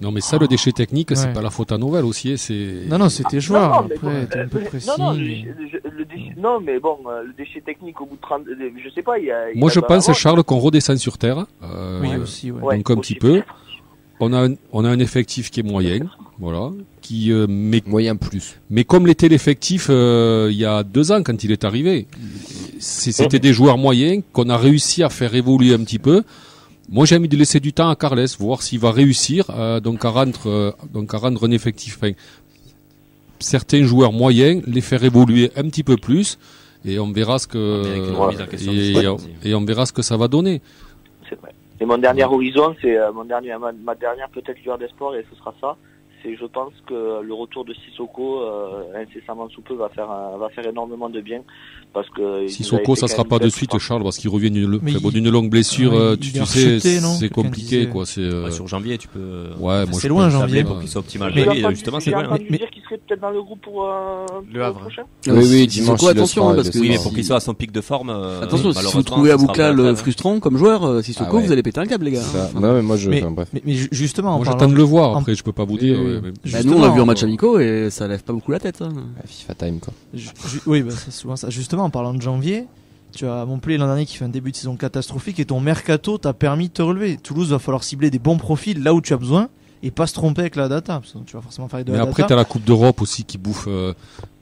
Non, mais ça, le déchet technique, c'est Ouais. pas la faute à Nouvelle aussi. hein, C'est. Non, non, c'était joueur. non, Après, bon, t'es un peu euh, précis. non, non, le, déchet- non, mais bon, euh, le déchet technique au bout de 30, euh, je sais pas, il y a. il Moi, y a je pense. Charles, qu'on redescend sur Terre. Euh, Oui, aussi, ouais. Ouais, donc un aussi. petit peu. On a, un, on a un effectif qui est moyen, voilà, qui euh, mais, Moyen plus. mais comme l'était l'effectif euh, il y a deux ans quand il est arrivé, c'était des joueurs moyens qu'on a réussi à faire évoluer un petit peu. Moi, j'ai envie de laisser du temps à Carles, voir s'il va réussir, euh, donc à rendre, euh, donc à rendre un effectif, enfin, certains joueurs moyens, les faire évoluer un petit peu plus, et on verra ce que, on- et on verra ce que ça va donner. C'est vrai. Et mon dernier horizon, c'est euh, mon dernier, ma, ma dernière peut-être lueur d'espoir, et ce sera ça. C'est, je pense que le retour de Sissoko, euh, incessamment sous peu, va faire, un- va faire énormément de bien, parce que. il Si nous avait Soko, fait ça sera pas de suite, frappe. Charles, parce qu'il revient d'une Mais bon, longue blessure. Oui, euh, tu, tu sais, c'est compliqué, disait. quoi. C'est. euh, Ouais, sur janvier, tu peux. Ouais, moi, C'est loin, janvier. pour qu'il soit optimal. Oui, entendu, justement, c'est entendu hein. dire qu'il serait peut-être dans le groupe pour, euh, pour Le Havre. prochain. Oui, oui, Sissoko, dimanche, attention, sera, parce que Oui, mais pour qu'il soit à son pic de forme. euh, Attention, si vous trouvez ça à sera Bouclal pas la euh, trêve. frustrant comme joueur, euh, Sissoko, Ah ouais. vous allez péter un câble, les gars. Hein. Non, mais moi, je, Mais, mais, mais justement, j'attends de le voir. Après, je peux pas vous dire. Oui. mais- Bah, nous, on l'a vu en match euh, amico et ça lève pas beaucoup la tête. hein. Ouais, FIFA time, quoi. Ju- oui, bah, c'est souvent ça. Justement, en parlant de janvier, tu as Montpellier l'an dernier qui fait un début de saison catastrophique et ton mercato t'a permis de te relever. Toulouse va falloir cibler des bons profils là où tu as besoin et pas se tromper avec la data. Parce que tu vas forcément faire de Mais la après, data. t'as la Coupe d'Europe aussi qui bouffe, euh,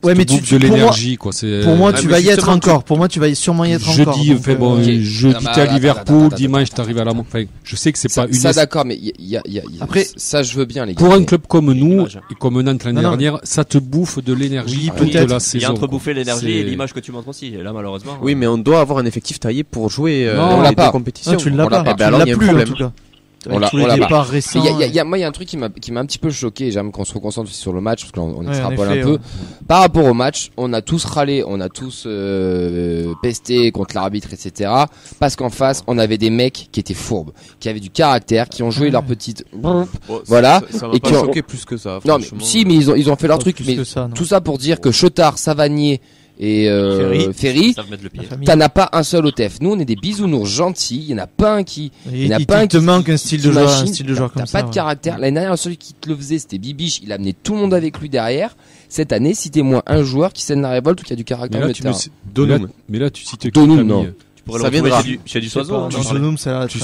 Ouais, qui mais tu, bouffe tu- de l'énergie, quoi. C'est Pour moi, Ah, tu vas y être encore. Pour moi, tu vas sûrement y être encore. jeudi, enfin bon, euh, Ok. jeudi mais t'es à attends, Liverpool, dimanche t'arrives à la Enfin, je sais que c'est pas une. ça, d'accord, mais il y a, il y a- il y a- Après- ça, je veux bien, les gars. Pour un club comme nous et comme Nantes l'année dernière, ça te bouffe de l'énergie peut-être. la Il y a entre bouffer l'énergie et l'image que tu montres aussi. Là, malheureusement. Oui, mais on doit avoir un effectif taillé pour jouer euh, dans l'a les compétitions. non, tu ne l'as pas. pas. Tu l'as plus en problème. tout cas. On l'a- tous on l'a pas. y a, il y a- il y a- moi, il y a un truc qui m'a, qui m'a un petit peu choqué. J'aime qu'on se reconcentre sur le match parce qu'on on Ouais, extrapole effet, un peu. ouais. Par rapport au match, on a tous râlé, on a tous euh, pesté contre l'arbitre, etc. Parce qu'en face, on avait des mecs qui étaient fourbes, qui avaient du caractère, qui ont joué Ouais. leur petite. Bon, Voilà. Ça, ça m'a Et pas qui ont- choqué plus que ça. Non, mais si, mais ils ont, ils ont fait leur pas truc. Mais ça, tout ça pour dire que Chotard, Savanier et euh, Ferry. T'en as pas un seul au TEF. Nous, on est des bisounours gentils. Il y en a pas un qui. Il y en a il pas un te qui- manque un style de joueur, un style de joueur T'as comme ça. pas de caractère. L'année dernière, celui qui te le faisait, c'était Bibiche. Il amenait tout le monde avec lui derrière. Cette année, citez-moi un joueur qui sème la révolte ou qui a du Mais caractère. là, au tu me, mais là- mais là, tu cites Camille non. Tu pourrais Ça viendra. chez du, chez du Soiseau. hein, Tu un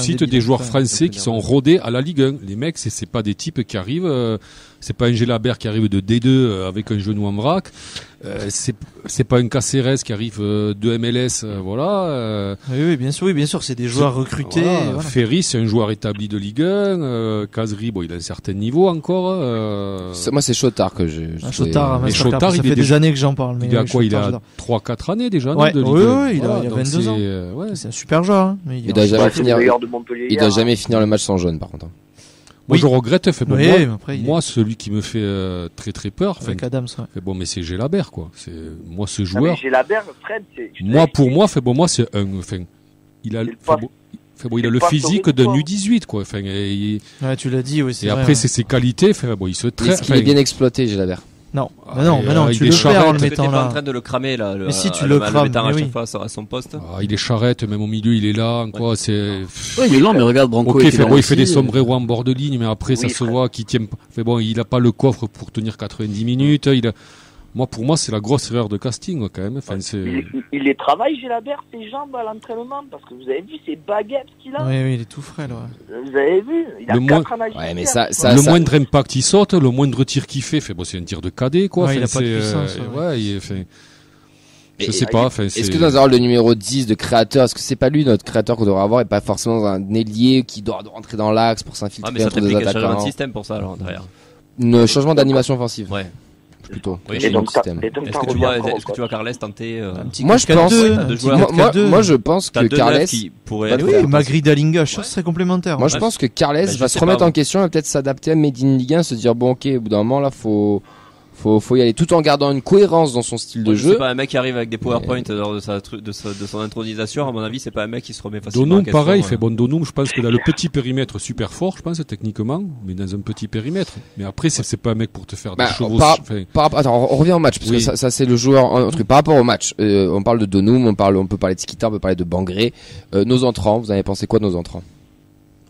cites débile, des joueurs français qui sont rodés à la Ligue 1. Les mecs, c'est c'est pas des types qui arrivent. euh, c'est pas un Gélabert qui arrive de D2 euh, avec un genou en vrac. Euh, c'est c'est pas un Caceres qui arrive euh, de MLS. euh, voilà. euh, Oui, oui, bien sûr, oui, bien sûr, c'est des joueurs recrutés. voilà. voilà. Ferry, c'est un joueur établi de Ligue 1. Euh, Kazri, bon, il a un certain niveau encore. euh, Moi, c'est Chotard que j'ai. J'ai- Chotard, mais mais Chotard, ça il fait des déjà- années que j'en parle. Mais il a quoi Il a j'adore. 3-4 années déjà, non, de Ligue oui, 1. oui, il a- Voilà, il a donc 22 ans. c'est, euh, ouais. C'est un super joueur. hein, mais Il doit jamais finir. Il doit jamais hein. finir le match sans jaune, par contre. Moi, Oui. je regrette. Fait, bon, Oui, moi, après, il est- moi, celui qui me fait euh, très très peur, Avec Adams, ouais. fait bon, mais c'est Gélabert, quoi. C'est moi ce Ah, mais joueur. J'ai la berge, Fred. Moi, pour moi, fait bon, moi, c'est un. Enfin, il a. Fait bon, il a le physique d'un une U18, quoi. Enfin, il- Ouais, tu l'as dit, oui, et vrai, après, ouais. c'est ses qualités. Enfin, bon, il se traite. Est-ce qu'il est bien exploité, Gilabert Non, Ah, mais non, mais non, euh, tu il le est perds en charrette. le mettant pas en là. train de le cramer là, le, Mais si, tu à- le à crames, mettant à mais chaque oui. fois à son poste. Ah, il est charrette, même au milieu, il est là, quoi. C'est. Ouais, il est lent, mais regarde, Branco. Ok, fait, il fait des euh. sombreros en bord de ligne, mais après, ça se voit qu'il tient. pas- Fait bon, il a pas le coffre pour tenir 90 minutes. Il a... Moi, pour moi, c'est la grosse erreur de casting, quoi, quand même. Enfin, c'est. Il, il les travaille, Gilabert, ses jambes à l'entraînement, parce que vous avez vu ces baguettes qu'il a Oui, oui, il est tout frais là. ouais. Vous avez vu Il a Le 4 moins-. Ouais, mais ça- ça- le moindre impact il saute, le moindre tir qu'il fait, fait bon, c'est un tir de cadet, quoi. Ouais, il a pas de puissance, euh, ouais. il je Et- sais pas. Enfin, Est-ce que dans un rôle de numéro 10 de créateur, est-ce que c'est pas lui notre créateur qu'on devrait avoir et pas forcément un ailier qui doit rentrer dans l'axe pour Ah, s'infiltrer mais ça entre des un attaquants de système pour ça alors derrière. Un changement d'animation offensive Ouais. Plutôt. Oui, Un Et donc, et Est-ce que tu vois, encore au est-ce que tu vois Carles tenter euh, Un petit Moi, je 4-4-2, pense- un deux petit joueurs. Moi, moi, 4-4-2. moi, je pense T'as que Carles, qui être le Oui. Magri Dalinga, je pense que ce serait complémentaire. moi, je pense que Carles Bah, va se remettre pas, en moi. question et peut-être s'adapter à Made in Ligue 1, se dire bon, ok, au bout d'un moment là, faut, faut, faut y aller tout en gardant une cohérence dans son style de jeu. pas un mec qui arrive avec des PowerPoint lors de sa tru- de, sa- de son intronisation. À mon avis, c'est pas un mec qui se remet facilement. en Donum, pareil, il euh. fait bon Donum, je pense que dans le petit périmètre super fort, je pense techniquement, mais dans un petit périmètre. Mais après, c'est c'est pas un mec pour te faire Bah, des chevaux. par- enfin, Par attends, on revient au match parce Oui. que ça, ça, c'est le joueur. Un truc par rapport au match. Euh, on parle de Donum, on parle, on peut parler de Skita, on peut parler de Bangré. Euh, nos entrants, vous avez pensé quoi de nos entrants?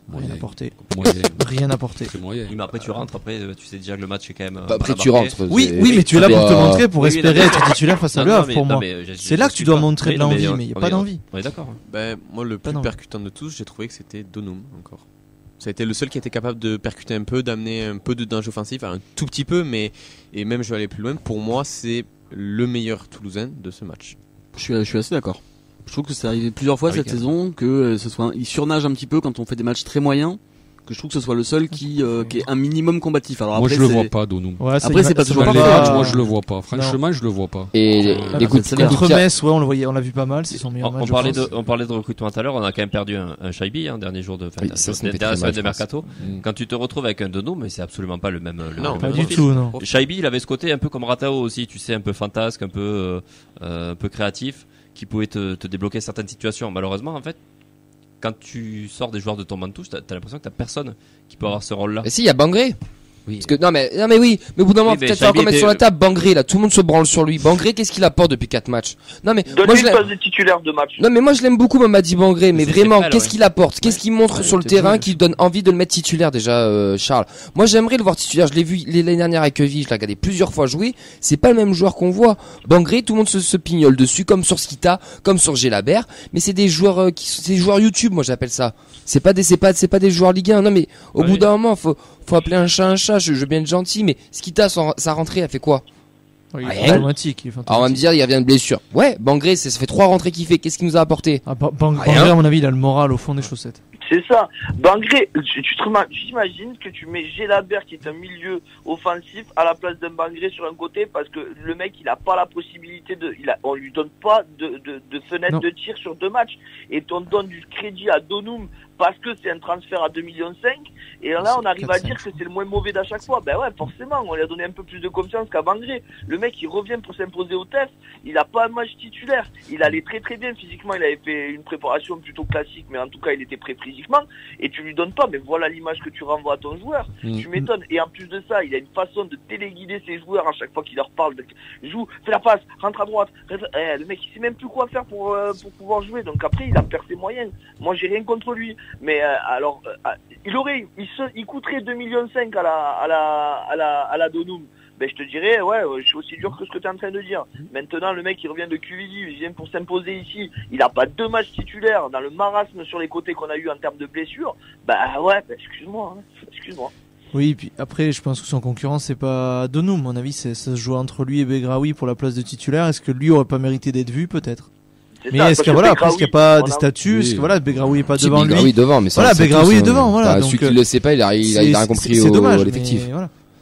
Moyen, (laughs) Rien à porter. très moyen. Oui, mais après tu rentres, après euh, tu sais déjà que le match est quand même. euh, Bah, Après, tu rentres. Oui, oui, mais tu es là pour te dois- montrer, pour Oui, oui, espérer être titulaire face à Non, Le Havre pour moi. C'est là que tu dois pas- montrer de l'envie, on- mais il n'y a pas d'envie. On est d'accord. hein. Ben, moi, le plus percutant de tous, j'ai trouvé que c'était Donum encore. Ça a été le seul qui était capable de percuter un peu, d'amener un peu de danger offensif, un tout petit peu, mais et même je vais aller plus loin. Pour moi, c'est le meilleur Toulousain de ce match. Je suis, je suis assez d'accord. Je trouve que c'est arrivé plusieurs fois Ah, cette saison que euh, ce soit, un- il surnage un petit peu quand on fait des matchs très moyens. Que je trouve que ce soit le seul qui, euh, qui est un minimum combatif. Alors Moi, après, je le vois pas, Donum. Ouais, Après, c'est pas toujours pas- matchs, moi, je le vois pas. Franchement, je le vois pas. Et Ah, les coups c'est de bien. coups Contre de- Metz, ouais, on le voyait, on l'a vu pas mal, c'est son meilleur On, match. on je parlait de, on parlait de recrutement tout à l'heure, on a quand même perdu un, un Shaibi, hein, dernier jour de, enfin, Oui, semaine de mercato. Mm. Quand tu te retrouves avec un Dono, mais c'est absolument pas le même. Le Non, même Pas du tout, non. Shaibi, il avait ce côté un peu comme Ratao aussi, tu sais, un peu fantasque, un peu, euh, euh, un peu créatif, qui pouvait te, débloquer certaines situations. Malheureusement, en fait, quand tu sors des joueurs de ton de touche, t'as as, l'impression que t'as personne qui peut avoir ce rôle-là. Mais si, il y a Bangré. Oui. Parce que non mais non mais oui, mais au bout d'un moment Oui, peut-être falloir qu'on mette sur la table Bangré là, tout le monde se branle sur lui. Bangré, qu'est-ce qu'il apporte depuis 4 matchs? Non mais moi Donne-lui je une l'aime. place de titulaire de match. Non mais moi je l'aime beaucoup Mamadi Bangré, mais vraiment qu'est-ce ouais. qu'il apporte? Qu'est-ce qu'il montre Ouais, sur le terrain qui donne envie de le mettre titulaire déjà euh, Charles? Moi j'aimerais le voir titulaire, je l'ai vu l'année dernière avec Evie, je l'ai regardé plusieurs fois jouer, c'est pas le même joueur qu'on voit. Bangré, tout le monde se, se pignole dessus comme sur Skita, comme sur Gelabert, mais c'est des joueurs euh, qui c'est des joueurs YouTube, moi j'appelle ça. C'est pas des c'est pas c'est pas des joueurs Ligue 1. Non mais au Ouais. bout d'un moment faut faut appeler un chat un chat, je, je veux bien être gentil mais Skita son- sa rentrée a fait quoi Ouais, il est fantomatique, il est Alors on va me dire il revient de blessure. Ouais, Bangré, ça ça fait trois rentrées qu'il fait, qu'est-ce qu'il nous a apporté Ah. Bangré, à mon avis, il a le moral au fond des chaussettes. C'est ça. Bangré, tu, tu te rema- tu t'imagines que tu mets Gélabert qui est un milieu offensif à la place d'un Bangré sur un côté parce que le mec il a pas la possibilité de, il a, on lui donne pas de, de, de fenêtre Non. de tir sur deux matchs et on donne du crédit à Donum parce que c'est un transfert à 2 millions 5 et là on arrive à 4-5. dire que c'est le moins mauvais d'à chaque fois. Ben ouais, forcément, on lui a donné un peu plus de confiance qu'à Bangré. Le mec il revient pour s'imposer au TEF, il a pas un match titulaire, il allait très très bien physiquement, il avait fait une préparation plutôt classique mais en tout cas il était prêt physiquement et tu lui donnes pas, mais voilà l'image que tu renvoies à ton joueur. Mm. Tu m'étonnes. Et en plus de ça, il a une façon de téléguider ses joueurs à chaque fois qu'il leur parle. Joue, fais la passe, rentre à droite. Eh, le mec, il sait même plus quoi faire pour, euh, pour pouvoir jouer. Donc après, il a perdu ses moyens. Moi, j'ai rien contre lui. Mais euh, alors, euh, ah, il aurait, il, se, il coûterait 2 millions 5 à la, à la, à la, à la Donum. Ben, je te dirais, ouais, je suis aussi dur que ce que tu es en train de dire. Maintenant, le mec, il revient de QVD, il vient pour s'imposer ici. Il a pas deux matchs titulaires dans le marasme sur les côtés qu'on a eu en termes de blessures. Bah ouais, bah, excuse-moi, hein. excuse-moi. Oui, puis après, je pense que son concurrent, c'est pas Donum. Mon avis, ça se joue entre lui et Begraoui pour la place de titulaire. Est-ce que lui aurait pas mérité d'être vu, peut-être? Mais est-ce parce que voilà, Begraoui, parce qu'il n'y a pas des est-ce Oui. que voilà, Begraoui est pas Si, devant Begraoui lui devant, mais ça, Voilà, Begraoui est devant, voilà, celui qui euh, le sait pas, il a, il a, compris l'effectif.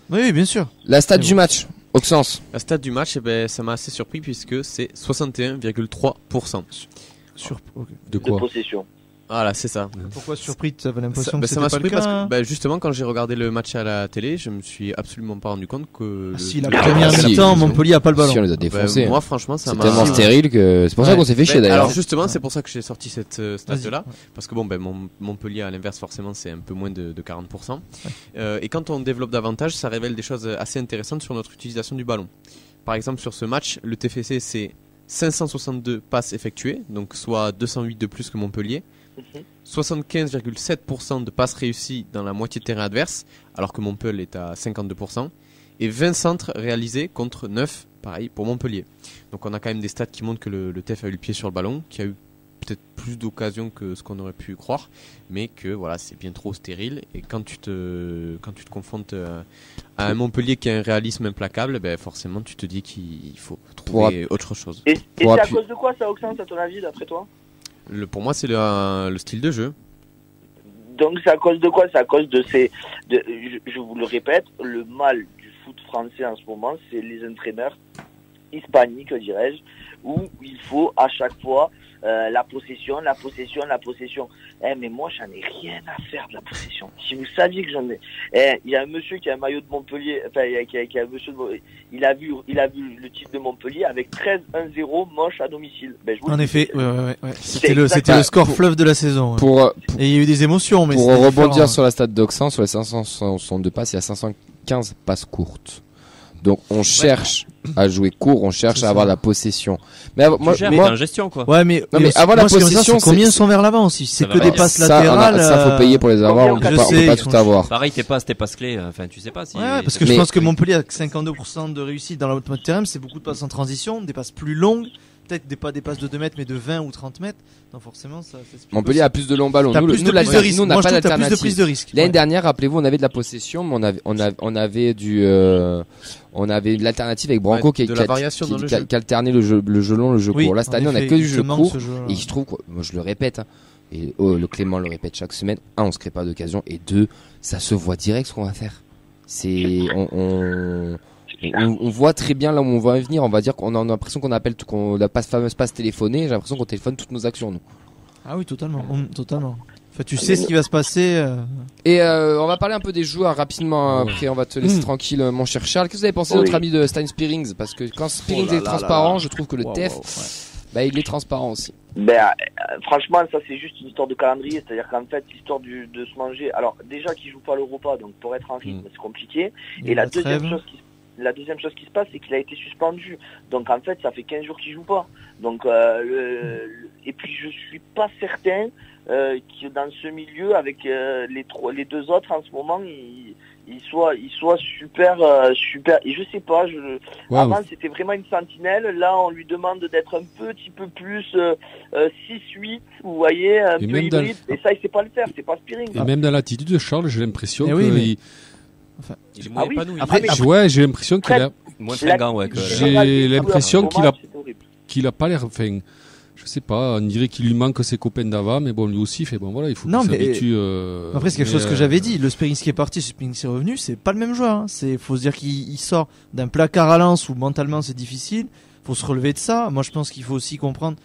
Oui, bien sûr. La stat du match, Auxence. La stat du match, eh ben, ça m'a assez surpris puisque c'est 61,3%. Sur... ok. De de quoi possession. Voilà, c'est ça. Pourquoi surpris Tu avais Ça, l'impression bah, que ça m'a c'était pas surpris le parce que bah, justement quand j'ai regardé le match à la télé, je me suis absolument pas rendu compte que Ah, Si, la le- première si, mi-temps, si. Montpellier a pas le ballon. Si on les a Bah, défoncés. moi hein. franchement ça c'est m'a tellement stérile que c'est pour ça qu'on s'est fait chier Ben, d'ailleurs. Alors justement, c'est pour ça que j'ai sorti cette euh, stat Vas-y. là parce que bon ben mon- Montpellier à l'inverse forcément c'est un peu moins de, de 40%. Ouais. Euh, et quand on développe davantage, ça révèle des choses assez intéressantes sur notre utilisation du ballon. Par exemple sur ce match, le TFC c'est 562 passes effectuées, donc soit 208 de plus que Montpellier. Mhm. 75,7% de passes réussies dans la moitié de terrain adverse, alors que Montpellier est à 52%, et 20 centres réalisés contre 9, pareil, pour Montpellier. Donc on a quand même des stats qui montrent que le, le TEF a eu le pied sur le ballon, qui a eu peut-être plus d'occasions que ce qu'on aurait pu croire, mais que voilà, c'est bien trop stérile, et quand tu te, quand tu te confrontes euh, à un Montpellier qui a un réalisme implacable, ben forcément tu te dis qu'il faut trouver autre chose. Et, c'est à cause de quoi ça, Oxens, à ton avis, d'après toi? Le, pour moi c'est le, le style de jeu. Donc c'est à cause de quoi? C'est à cause de ces... De, je vous le répète, le mal du foot français en ce moment, c'est les entraîneurs hispaniques, dirais-je, où il faut à chaque fois euh, la possession, la possession, la possession. Eh mais moi j'en ai rien à faire de la possession. Si vous saviez que j'en ai, eh il y a un monsieur qui a un maillot de Montpellier, enfin il y a, qui a- qui a un monsieur, de il a vu, il a vu le titre de Montpellier avec 13-1-0 moche à domicile. Ben, je vous le En effet, c'est- ouais, ouais, ouais, ouais. C'était le, c'était exact- le score pour- fleuve de la saison. Pour, euh, pour, Et il y a eu des émotions, mais pour rebondir différent. sur la stat d'Oxan, sur les 562 passes, il y a 515 passes courtes. Donc on cherche à jouer court, on cherche à avoir la possession. Mais av- moi, gères, moi- gestion quoi. Ouais, mais, Non, mais aussi- avoir la moi, possession, combien sont vers l'avant aussi. Si c'est que des pas. passes ça, on a- latérales. ça, faut payer pour les avoir, on peut pas, on peut pas tout avoir. Pareil, tes passes, tes passes clés, euh, enfin tu sais pas si. Ouais, parce que je pense que Montpellier a 52% de réussite dans la haute terrain, c'est beaucoup de passes en transition, des passes plus longues, peut-être des, pas des passes de 2 mètres, mais de 20 ou 30 mètres. Donc forcément, ça s'explique. Montpellier a plus de longs ballons. Nous, plus nous, de la- prise de risque. nous, on n'a pas t'as plus de d'alternative. prise de risque. L'année Ouais. dernière, rappelez-vous, on avait de la possession, mais on avait, on avait, on avait du, euh, on avait de l'alternative avec Branco Ouais, qui, qui, qui, alternait le jeu, le jeu long, le jeu Oui, court. Là, cette année, on a que du jeu court. Et je trouve, moi, je le répète, hein, et oh, le Clément le répète chaque semaine. Un, on se crée pas d'occasion, et deux, ça se voit direct ce qu'on va faire. C'est, on, on, on, on voit très bien là où on va venir. On va dire qu'on a l'impression qu'on appelle, tout- qu'on la passe fameuse passe téléphonée. J'ai l'impression qu'on téléphone toutes nos actions, nous. Ah oui, totalement. Totalement. Enfin, tu sais ce qui va se passer. euh, Et euh, on va parler un peu des joueurs rapidement. Après, on va te laisser Mm. tranquille, mon cher Charles. Qu'est-ce que vous avez pensé de Oui. notre ami de Stein Spearings Parce que quand Spearings Oh là est là transparent, là. je trouve que le Wow, TEF, wow, ouais. bah, il est transparent aussi. Ben, euh, franchement, ça c'est juste une histoire de calendrier, c'est-à-dire qu'en fait, l'histoire de se manger. Alors, déjà qu'il joue pas l'Europa, donc pour être en rythme, c'est compliqué. Et la deuxième, chose qui, la deuxième chose qui se passe, c'est qu'il a été suspendu. Donc en fait, ça fait 15 jours qu'il joue pas. Donc euh, le- le- et puis je suis pas certain euh, que dans ce milieu, avec euh, les trois, les deux autres en ce moment, ils il soit, il soit super, euh, super. Et je sais pas, je, avant c'était vraiment une sentinelle. Là, on lui demande d'être un petit peu plus euh, euh, 6-8, vous voyez, un Et peu même dans- hybride. Et ça, il sait pas le faire. C'est pas Spearing. Et même dans l'attitude de Charles, j'ai l'impression Eh que oui, mais- Il est Ah moins oui. épanoui. Après- Ah, mais- ouais, j'ai l'impression qu'il a, moins La- fringant, ouais. que- J'ai l'impression qu'il a- qu'il a pas l'air, enfin, je sais pas, on dirait qu'il lui manque ses copains d'avant, mais bon, lui aussi, fait bon, voilà, il faut qu'il s'habitue. euh, Après, c'est quelque mais, chose que euh, j'avais dit. Le Sperings qui est parti, le Sperings qui est revenu, c'est pas le même joueur. Hein. C'est, faut se dire qu'il il sort d'un placard à lance où mentalement c'est difficile. Faut se relever de ça. Moi, je pense qu'il faut aussi comprendre.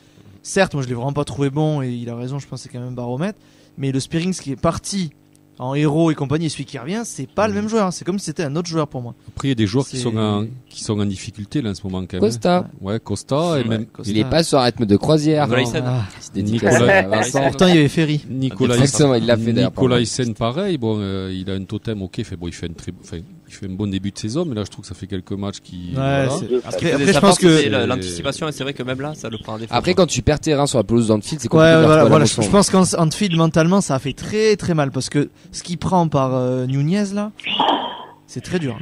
Certes, moi, je l'ai vraiment pas trouvé bon et il a raison. Je pense que c'est quand même baromètre. Mais le Sperings qui est parti en héros et compagnie, et celui qui revient, c'est pas le même joueur. hein. C'est comme si c'était un autre joueur pour moi. Après, il y a des joueurs qui sont en, qui sont en difficulté, là, en ce moment, quand même. Costa, Ouais, Costa, et même Costa. il est pas sur un rythme de croisière. Nicolas Non. Hyssen. Ah, Nicolas- pourtant, il y avait Ferry. Nicolas Exactement, il l'a fait. Nicolas. Hyssen, pareil, bon, euh, il a un totem, ok, fait, bon, il fait un très, enfin, fait un bon début de saison, mais là, je trouve que ça fait quelques matchs qui, Ouais, voilà. Après, je pense que la- l'anticipation, et c'est vrai que même là, ça le prend un défaut. Après, quoi. quand tu perds terrain sur la pelouse d'Anfield, c'est Ouais, compliqué. de voilà, voilà, je, je pense qu'en Anfield mentalement ça a fait très très mal parce que ce qu'il prend par euh, Nunez là, c'est très dur.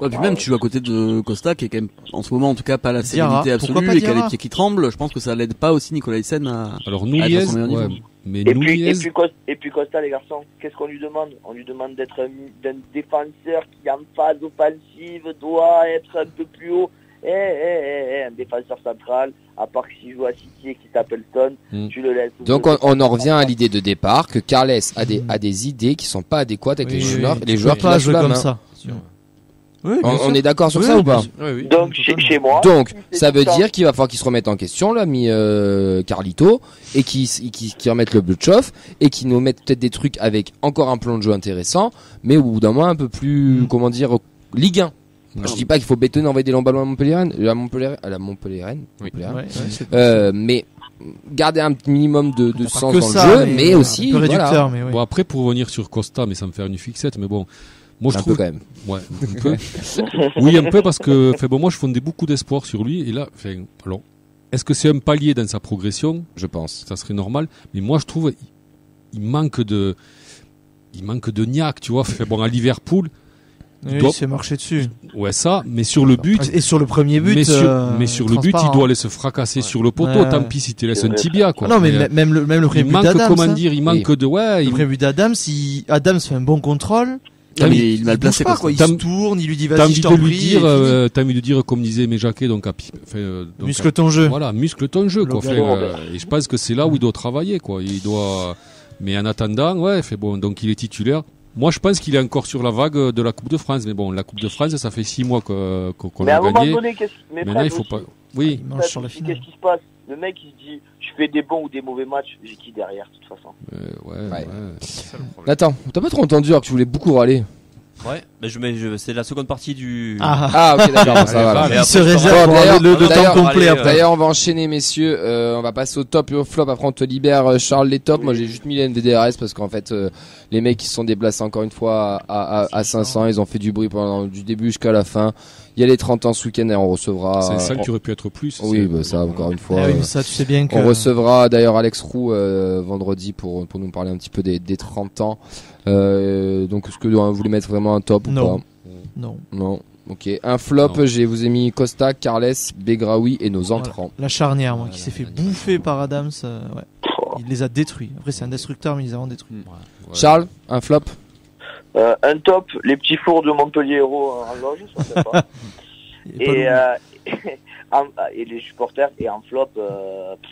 Ouais, puis même tu joues à côté de Costa qui est quand même en ce moment en tout cas pas la sérénité absolue pas et qui a les pieds qui tremblent. Je pense que ça l'aide pas aussi Nicolas Hyssen à. Alors, Nunez, à son meilleur ouais, niveau. mais Et puis, et, puis Costa, et puis Costa, les garçons, qu'est-ce qu'on lui demande? On lui demande d'être un, d'un défenseur qui, en phase offensive, doit être un peu plus haut. Eh, eh, eh, eh, un défenseur central, à part s'il joue à City et qu'il s'appelle Stone, Mm. tu le laisses. Donc on, on en revient à l'idée de départ que Carles a des, a des idées qui sont pas adéquates avec les Oui, joueurs, oui, les joueurs pas jouer comme main. ça. Oui, On, bien sûr. on est d'accord sur Oui, ça ou pas oui. Donc chez, totalement. chez moi. Donc, c'est ça veut dire qu'il va falloir qu'il se remette en question, l'ami euh, Carlito, et qu'il qui, qui remette le chauffe, et qu'il nous mette peut-être des trucs avec encore un plan de jeu intéressant, mais au bout d'un moment un peu plus, Mm. comment dire, Ligue 1. Je dis pas qu'il faut bétonner, envoyer des longs ballons à Montpellier, à Montpellier, à la Montpellier, Oui. Montpellier. Ouais, ouais, c'est- Euh, mais garder un minimum de, de sens que dans ça, le jeu, mais, euh, aussi un peu voilà, réducteur, mais oui. Bon, après, pour revenir sur Costa, mais ça me fait une fixette, mais bon. Moi, je un peu trouve. quand même. Ouais, un peu. oui, un peu, parce que, fait, bon, moi, je fondais beaucoup d'espoir sur lui, et là, alors, est-ce que c'est un palier dans sa progression? Je pense. Ça serait normal. Mais moi, je trouve, il, il manque de, il manque de niaque, tu vois. Fait, bon, à Liverpool, Oui, il doit- il s'est marché dessus. ouais, ça, mais sur le but, Et sur le premier but, mais sur, euh, mais sur le but, il doit aller se fracasser sur le poteau. Ouais. Tant pis si tu laisses C'est un tibia, quoi. Ah non, mais même le, même le il premier but manque, d'Adams. comment hein. dire, il manque de, ouais, Le il, premier but d'Adams, si Adams fait un bon contrôle, Ah, mais il- est mal placé. pas, quoi. Il se tourne, il lui dit t'as vas-y, envie je de t'en lui prie. dire, euh, t'as envie de dire, comme disait mes jaquets, donc à, pi- enfin, euh, donc muscle ton jeu. Voilà, muscle ton jeu, quoi. Enfin, euh, et je pense que c'est là où il doit travailler, quoi. Il doit, mais en attendant, ouais, fait bon, donc il est titulaire. Moi, je pense qu'il est encore sur la vague de la Coupe de France, mais bon, la Coupe de France, ça fait six mois qu'on qu'on Mais à a un moment gagné. donné, qu'est-ce mais Maintenant, il faut aussi, pas. Oui, Il mange Fred sur la aussi, finale. Qu'est-ce qui se passe Le mec il se dit je fais des bons ou des mauvais matchs, j'ai qui derrière de toute façon euh, ouais, Ouais. ouais. Attends, t'as pas trop entendu alors que tu voulais beaucoup râler. Ouais, mais je mets, je, c'est la seconde partie du. Ah, Ah ok d'accord, (laughs) ça va. il se je réserve Bon, le, le d'ailleurs- temps complet. D'ailleurs, on va enchaîner, messieurs. Euh, on va passer au top et au flop. Après, on te libère, euh, Charles, les tops. Moi, j'ai juste mis les NVDRS parce qu'en fait, euh, les mecs qui se sont déplacés encore une fois à, à, à 500, ils ont fait du bruit pendant du début jusqu'à la fin. Il y a les 30 ans ce week-end et on recevra. C'est ça qui aurait pu être plus. Oui, bah, ça, encore une fois. Ah oui, euh, ça, tu sais bien que. On recevra d'ailleurs Alex Roux euh, vendredi pour pour nous parler un petit peu des, des 30 ans. Euh, donc est-ce que vous voulez mettre vraiment un top Non. ou pas Non. Non. Ok. Un flop, j'ai vous ai mis Costa, Carles, Begraoui et nos entrants. La charnière, moi, Ah, qui s'est fait bouffer par Adams. euh, ouais. Il les a détruits. Après, c'est un destructeur, mais ils les ont détruits. Ouais. Charles, un flop. Euh, Un top, les petits fours de Montpellier Héros en loge, ça pas. Et, euh, (laughs) et les supporters et en flop, euh, pff,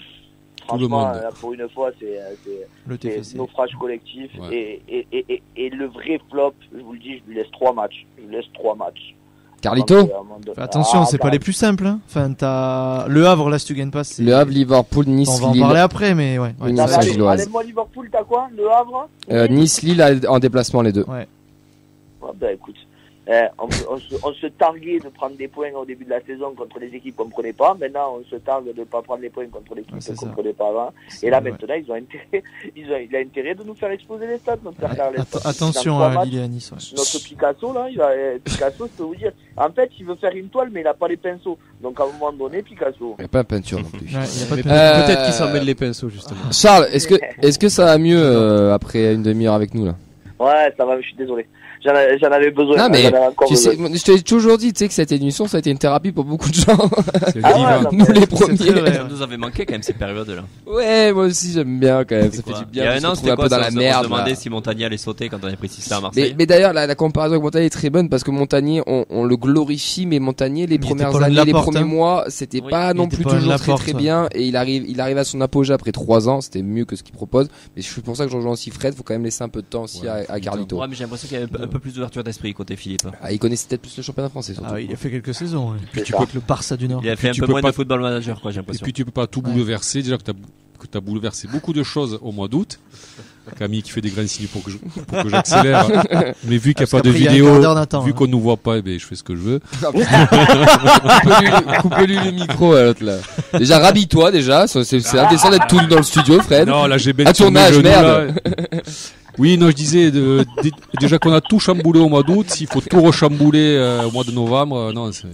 Tout le monde. là, pour une fois, c'est euh, naufrage collectif. Ouais. Et, et, et, et, et le vrai flop, je vous le dis, je lui laisse trois matchs. Je lui laisse trois matchs. Carlito. Euh, Fais attention, Ah, c'est pas Carl- les plus simples. Hein. Enfin, t'as le Havre là, si tu gagnes pas. c'est- Le Havre, Liverpool, Nice, On va en Lille. parler après, mais ouais. Nice, allez, moi Liverpool, t'as quoi? Le Havre? Euh, Nice, Lille en déplacement les deux. Ouais. Ah, ben écoute, eh, on, on se, on se targuait de prendre des points au début de la saison contre les équipes qu'on ne prenait pas. Maintenant, on se targue de ne pas prendre les points contre l'équipe c'est qu'on ne prenait pas avant. Et là, maintenant, ils ont intérêt, (laughs) ils ont, il a intérêt de nous faire exploser les stats, notre Ouais. Carles. Atten- Dans attention à Lille et à Nice. ouais. Notre Picasso, là, il va, euh, Picasso, je peux vous dire, en fait, il veut faire une toile, mais il n'a pas les pinceaux. Donc, à un moment donné, Picasso. Il n'y a pas de peinture non plus. Ouais, Euh, Peut-être qu'il s'en mêle les pinceaux, justement. Charles, est-ce que est-ce que ça va mieux euh, après une demi-heure avec nous là? Ouais, ça va, je suis désolé. J'en avais, besoin. Non mais sais, je t'ai toujours dit, tu sais que cette émission ça a été une thérapie pour beaucoup de gens. C'est Ah ouais, nous les premiers. vrai. Ça nous avait manqué quand même ces périodes-là. Ouais, moi aussi j'aime bien quand même. Ça fait du Il y bien. a de se un an, retrouver c'était un quoi peu dans la on se merde. demandait si Montagnier allait sauter quand on avait pris 6 à Mais, Marseille. mais d'ailleurs, la, la comparaison avec Montagnier est très bonne parce que Montagnier, on, on le glorifie, mais Montagnier, les premières années, les porte, premiers hein. mois, c'était Oui, pas il non plus toujours très porte, très bien. Et il arrive, il arrive à son apogée après trois ans. C'était mieux que ce qu'il propose. Mais c'est pour ça que je rejoins aussi Fred. Faut quand même laisser un peu de temps aussi à, Carlito. Ouais, mais j'ai l'impression qu'il y avait un peu, plus d'ouverture d'esprit côté Philippe. Ah, il connaissait peut-être plus le championnat français. Surtout. Ah oui, il a fait quelques saisons. ouais. C'est tu peux le Barça du Nord. Il a fait un tu peu peux moins pas- de football manager, quoi, j'ai Et puis tu peux pas tout Ouais. bouleverser. Déjà que tu as, bouleversé beaucoup de choses au mois d'août. Camille qui fait des grands signes pour que je- pour que j'accélère. (laughs) Mais vu qu'il n'y a Parce pas de vidéo, vu hein. qu'on nous voit pas, eh ben, je fais ce que je veux. Le- (laughs) Coupe-lui le micro à l'autre là. Déjà, rhabille-toi déjà. C'est c'est- c'est indécent d'être tout dans le studio, Fred. Non, là j'ai belle À genoux, merde. (laughs) Oui, non, je disais de- dé- déjà qu'on a tout chamboulé au mois d'août, s'il faut tout rechambouler euh, au mois de novembre, euh, non, c'est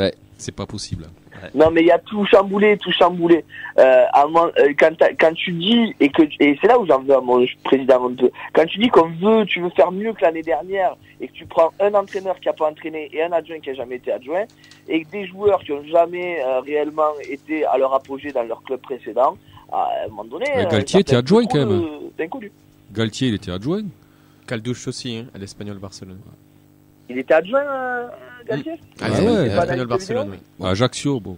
Ouais. c'est pas possible. Non, mais il y a tout chamboulé, tout chamboulé. Euh, à moi, euh, quand, quand tu dis, et que et c'est là où j'en veux à mon président un peu, quand tu dis qu'on veut, tu veux faire mieux que l'année dernière, et que tu prends un entraîneur qui a pas entraîné et un adjoint qui a jamais été adjoint, et que des joueurs qui ont jamais euh, réellement été à leur apogée dans leur club précédent, à un moment donné... Mais euh, Galtier était adjoint, quand même. d'inconnus. Galtier, il était adjoint. Caldouche aussi, hein, à l'Espagnol Barcelone. Il était adjoint, euh, Galtier À Ah l'Espagnol ouais. à l'Espagnol Barcelone, oui. À Ajaccio, bon.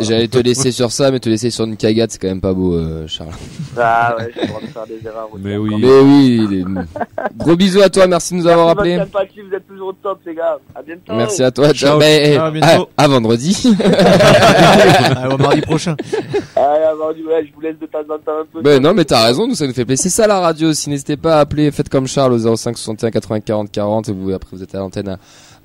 J'allais te (laughs) laisser sur ça, mais te laisser sur une cagade, c'est quand même pas beau, euh, Charles. Ah ouais, j'ai le droit de faire des erreurs. aussi. Mais oui. Mais oui, il est- (laughs) gros bisous à toi, merci de nous avoir appelés. votre sympathie, vous êtes toujours au top, les gars. À bientôt. Merci à toi, ciao. Ciao. Mais, Ciao, à à, bientôt. à vendredi. (laughs) Ah, mardi prochain. Allez, avant du ouais, je vous laisse de temps en temps un peu. Ben non, mais t'as raison, nous ça nous fait plaisir. C'est ça la radio aussi. N'hésitez pas à appeler, faites comme Charles au 05 61 80 40 40 et vous après vous êtes à l'antenne à-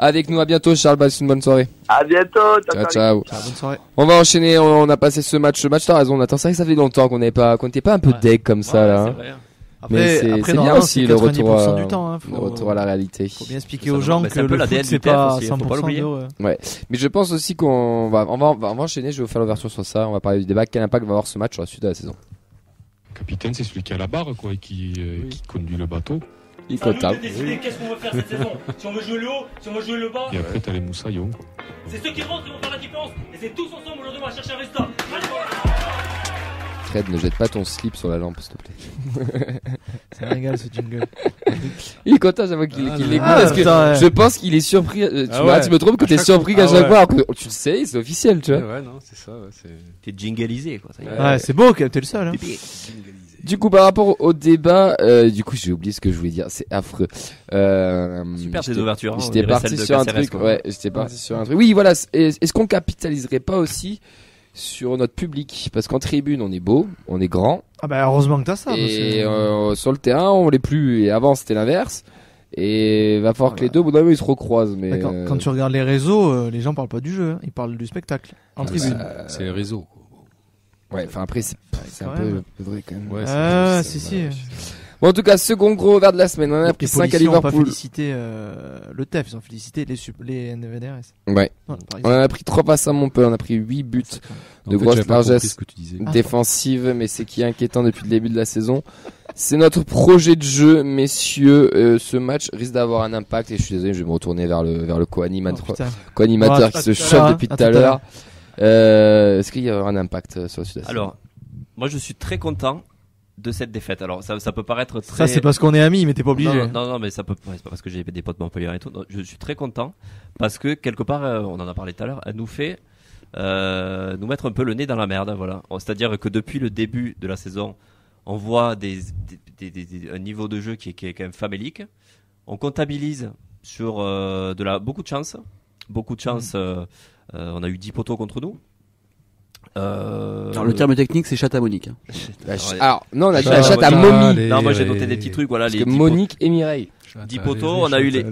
avec nous. À bientôt, Charles. Passe une bonne soirée. À bientôt. Ciao, ciao. Ciao, bonne soirée. On va enchaîner. On, on a passé ce match. Ce match, t'as raison. Nathan, c'est vrai que ça fait longtemps qu'on n'avait pas, qu'on n'était pas un peu Ouais. deck comme ça Ouais, là. c'est hein. vrai. Mais c'est- bien aussi le retour 90% à- du temps. Hein, Le faut, retour à la réalité. faut bien expliquer aux gens mais que le foot c'est pas aussi, faut pas 100% l'oublier. d'heureux. Mais je pense aussi qu'on va, on va, on va, on va enchaîner. Je vais vous faire l'ouverture sur ça. On va parler du débat. Quel impact va avoir ce match sur la suite de la saison? Capitaine, c'est celui qui a la barre, quoi, et qui, euh, qui conduit le bateau. Il C'est à nous de décider qu'est-ce qu'on veut faire cette saison. (laughs) Si on veut jouer le haut, si on veut jouer le bas. Et après, t'as les moussaillons. quoi. C'est ceux qui rentrent qui vont faire la différence. Et c'est tous ensemble aujourd'hui on va chercher un résultat. Fred, ne jette pas ton slip sur la lampe, s'il te plaît. (laughs) C'est un régal ce jingle. (laughs) Il est content, j'avoue qu'il Ah, qu'il l'écoute Ah, parce que putain, ouais. je pense qu'il est surpris. euh, Tu, Ah m'as- ouais. tu me trompes que À t'es chaque surpris fois. qu'à Ah chaque ouais. fois. alors que tu le sais, c'est officiel, tu vois. Ouais, non, c'est ça, ouais, c'est. T'es jingalisé, quoi. ça y est. Ouais, c'est beau, t'es le seul. Hein. Du coup, par rapport au débat, euh, du coup, j'ai oublié ce que je voulais dire. C'est affreux. Euh, Super ces ouvertures. hein, J'étais parti sur un truc. Ouais, j'étais parti sur un truc. Oui, voilà. Est-ce qu'on capitaliserait pas aussi sur notre public? Parce qu'en tribune, on est beau, on est grand, Ah bah heureusement que t'as ça. et euh, sur le terrain, on l'est plus. Et avant, c'était l'inverse. Et va falloir que les deux, au bout d'un moment, ils se recroisent. Mais Bah, quand, euh, quand tu regardes les réseaux, euh, les gens parlent pas du jeu, hein. ils parlent du spectacle en Ah, tribune. ça- C'est les réseaux. quoi. Ouais, enfin après, c'est c'est un peu vrai quand même. Ouais, Ah, c'est- si, si. Bon, en tout cas, second gros revers de la semaine. On en a pris Les 5 à policiers ont pas Liverpool. félicité euh, le TEF, ils ont félicité les, sup- les NVDRS. Ouais. Non, On en a pris 3 passes à Montpellier, on a pris 8 buts de grosse largesse ce que tu disais. défensive, mais c'est qui est inquiétant depuis le début de la saison. C'est notre projet de jeu, messieurs. Euh, ce match risque d'avoir un impact, et je suis désolé, je vais me retourner vers le, vers le Oh, co-animateur, co-animateur Ouais, qui se l'heure, depuis à tout à tout à l'heure. Euh, Est-ce qu'il y aura un impact sur la suite de la saison Alors, moi je suis très content de cette défaite. Alors ça, ça peut paraître très. Ça, c'est parce qu'on est amis, mais t'es pas obligé. Non, non, non, mais ça peut. ouais, c'est pas parce que j'ai des potes Montpellier et tout. Non, je suis très content parce que quelque part, euh, on en a parlé tout à l'heure, elle nous fait euh, nous mettre un peu le nez dans la merde. Voilà. C'est-à-dire que depuis le début de la saison, on voit des, des- des- des- un niveau de jeu qui est, qui est quand même famélique. On comptabilise sur euh, de la beaucoup de chance, beaucoup de chance. euh, euh, on a eu 10 poteaux contre nous. Euh, Alors, le terme technique, c'est chatte à Monique. hein. (laughs) Alors, non, on a dit la chatte à. Momie. Non, moi j'ai noté des petits trucs. Voilà, Parce les que 10 Monique et Mireille. Dix poteaux, on a eu les-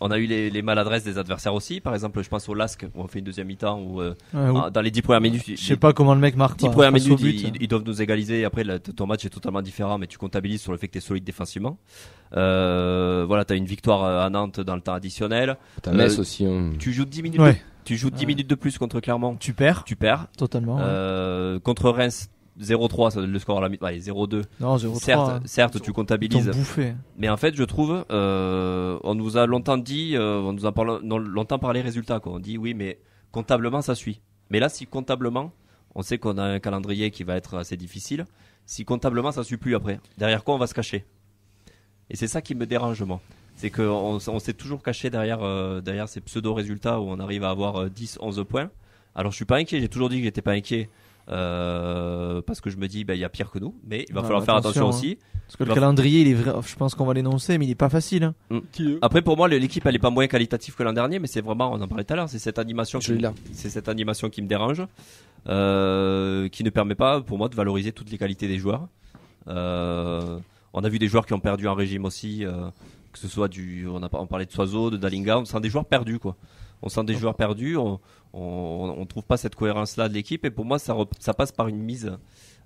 On a eu les, les maladresses des adversaires aussi. Par exemple, je pense au LASK où on fait une deuxième mi-temps où euh, Ouais, ou- ah, dans les 10 premières minutes, Je sais pas comment le mec marque. 10 pas, premières face au minutes, but. ils, ils doivent nous égaliser. Et après, là, t- ton match est totalement différent, mais tu comptabilises sur le fait que tu es solide défensivement. Euh, voilà, tu as une victoire euh, à Nantes dans le temps additionnel. T'as Euh, Metz aussi. hein. Tu joues 10 minutes, Ouais. Tu joues 10 Ouais. minutes de plus contre Clermont. Tu perds Tu perds. totalement. Euh, contre Reims, 0-3, ça donne le score à la mi- ouais, 0-2. Non, 0-3. Certes, hein. certes, tu comptabilises. bouffé. Mais en fait, je trouve, euh, on nous a longtemps dit, euh, on nous a parlé- non, longtemps parlé résultats. Quoi. On dit oui, mais comptablement, ça suit. Mais là, si comptablement, on sait qu'on a un calendrier qui va être assez difficile. Si comptablement, ça suit plus après. Derrière quoi, on va se cacher. Et c'est ça qui me dérange, moi. C'est qu'on on s'est toujours caché derrière, euh, derrière ces pseudo-résultats où on arrive à avoir euh, 10, 11 points. Alors, je suis pas inquiet. J'ai toujours dit que j'étais pas inquiet. euh, parce que je me dis, ben, il y a pire que nous, mais il va Ouais, falloir faire attention attention, aussi. Parce que le Bah- calendrier, il est vrai. Je pense qu'on va l'énoncer, mais il est pas facile. hein. Après, pour moi, l'équipe, elle est pas moins qualitative que l'an dernier, mais c'est vraiment, on en parlait tout à l'heure, c'est cette animation, c'est cette animation qui me dérange, euh, qui ne permet pas, pour moi, de valoriser toutes les qualités des joueurs. Euh, on a vu des joueurs qui ont perdu en régime aussi, euh, que ce soit du, on a on parlait de Soiseau, de Dalinga, on sent des joueurs perdus, quoi. On sent des joueurs perdus, on, on, on trouve pas cette cohérence-là de l'équipe, et pour moi, ça, rep- ça passe par une mise,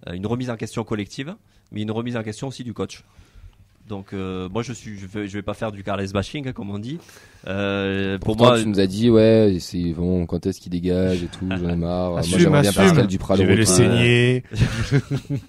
euh, une remise en question collective, mais une remise en question aussi du coach. Donc euh, moi je suis je vais, je vais pas faire du Carles bashing hein, comme on dit. Euh, pour Pourtant, moi tu nous as dit, ouais, c'est bon, quand est-ce qu'il dégage et tout, j'en ai marre. Moi, j'aimerais bien assume. Pascal Duprat Je de vais le saigner. (laughs)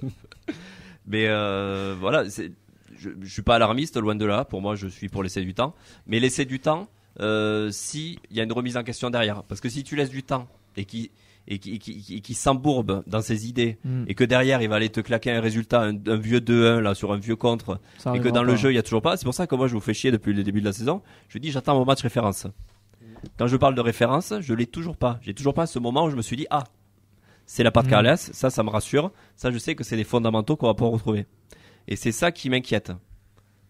mais euh, voilà, c'est je, je suis pas alarmiste loin de là. Pour moi, je suis pour laisser du temps. Mais laisser du temps euh, si il y a une remise en question derrière. Parce que si tu laisses du temps et qui et qui, qui, qui, s'embourbe dans ses idées Mm. et que derrière il va aller te claquer un résultat, un, un vieux 2-1 là sur un vieux contre Ça et que dans le jeu il y a toujours pas. C'est pour ça que moi je vous fais chier depuis le début de la saison. Je dis j'attends mon match référence. Quand je parle de référence, je l'ai toujours pas. J'ai toujours pas ce moment où je me suis dit ah c'est la part de Mhm. Carles. Ça, ça me rassure. Ça, je sais que c'est des fondamentaux qu'on va pas retrouver. Et c'est ça qui m'inquiète.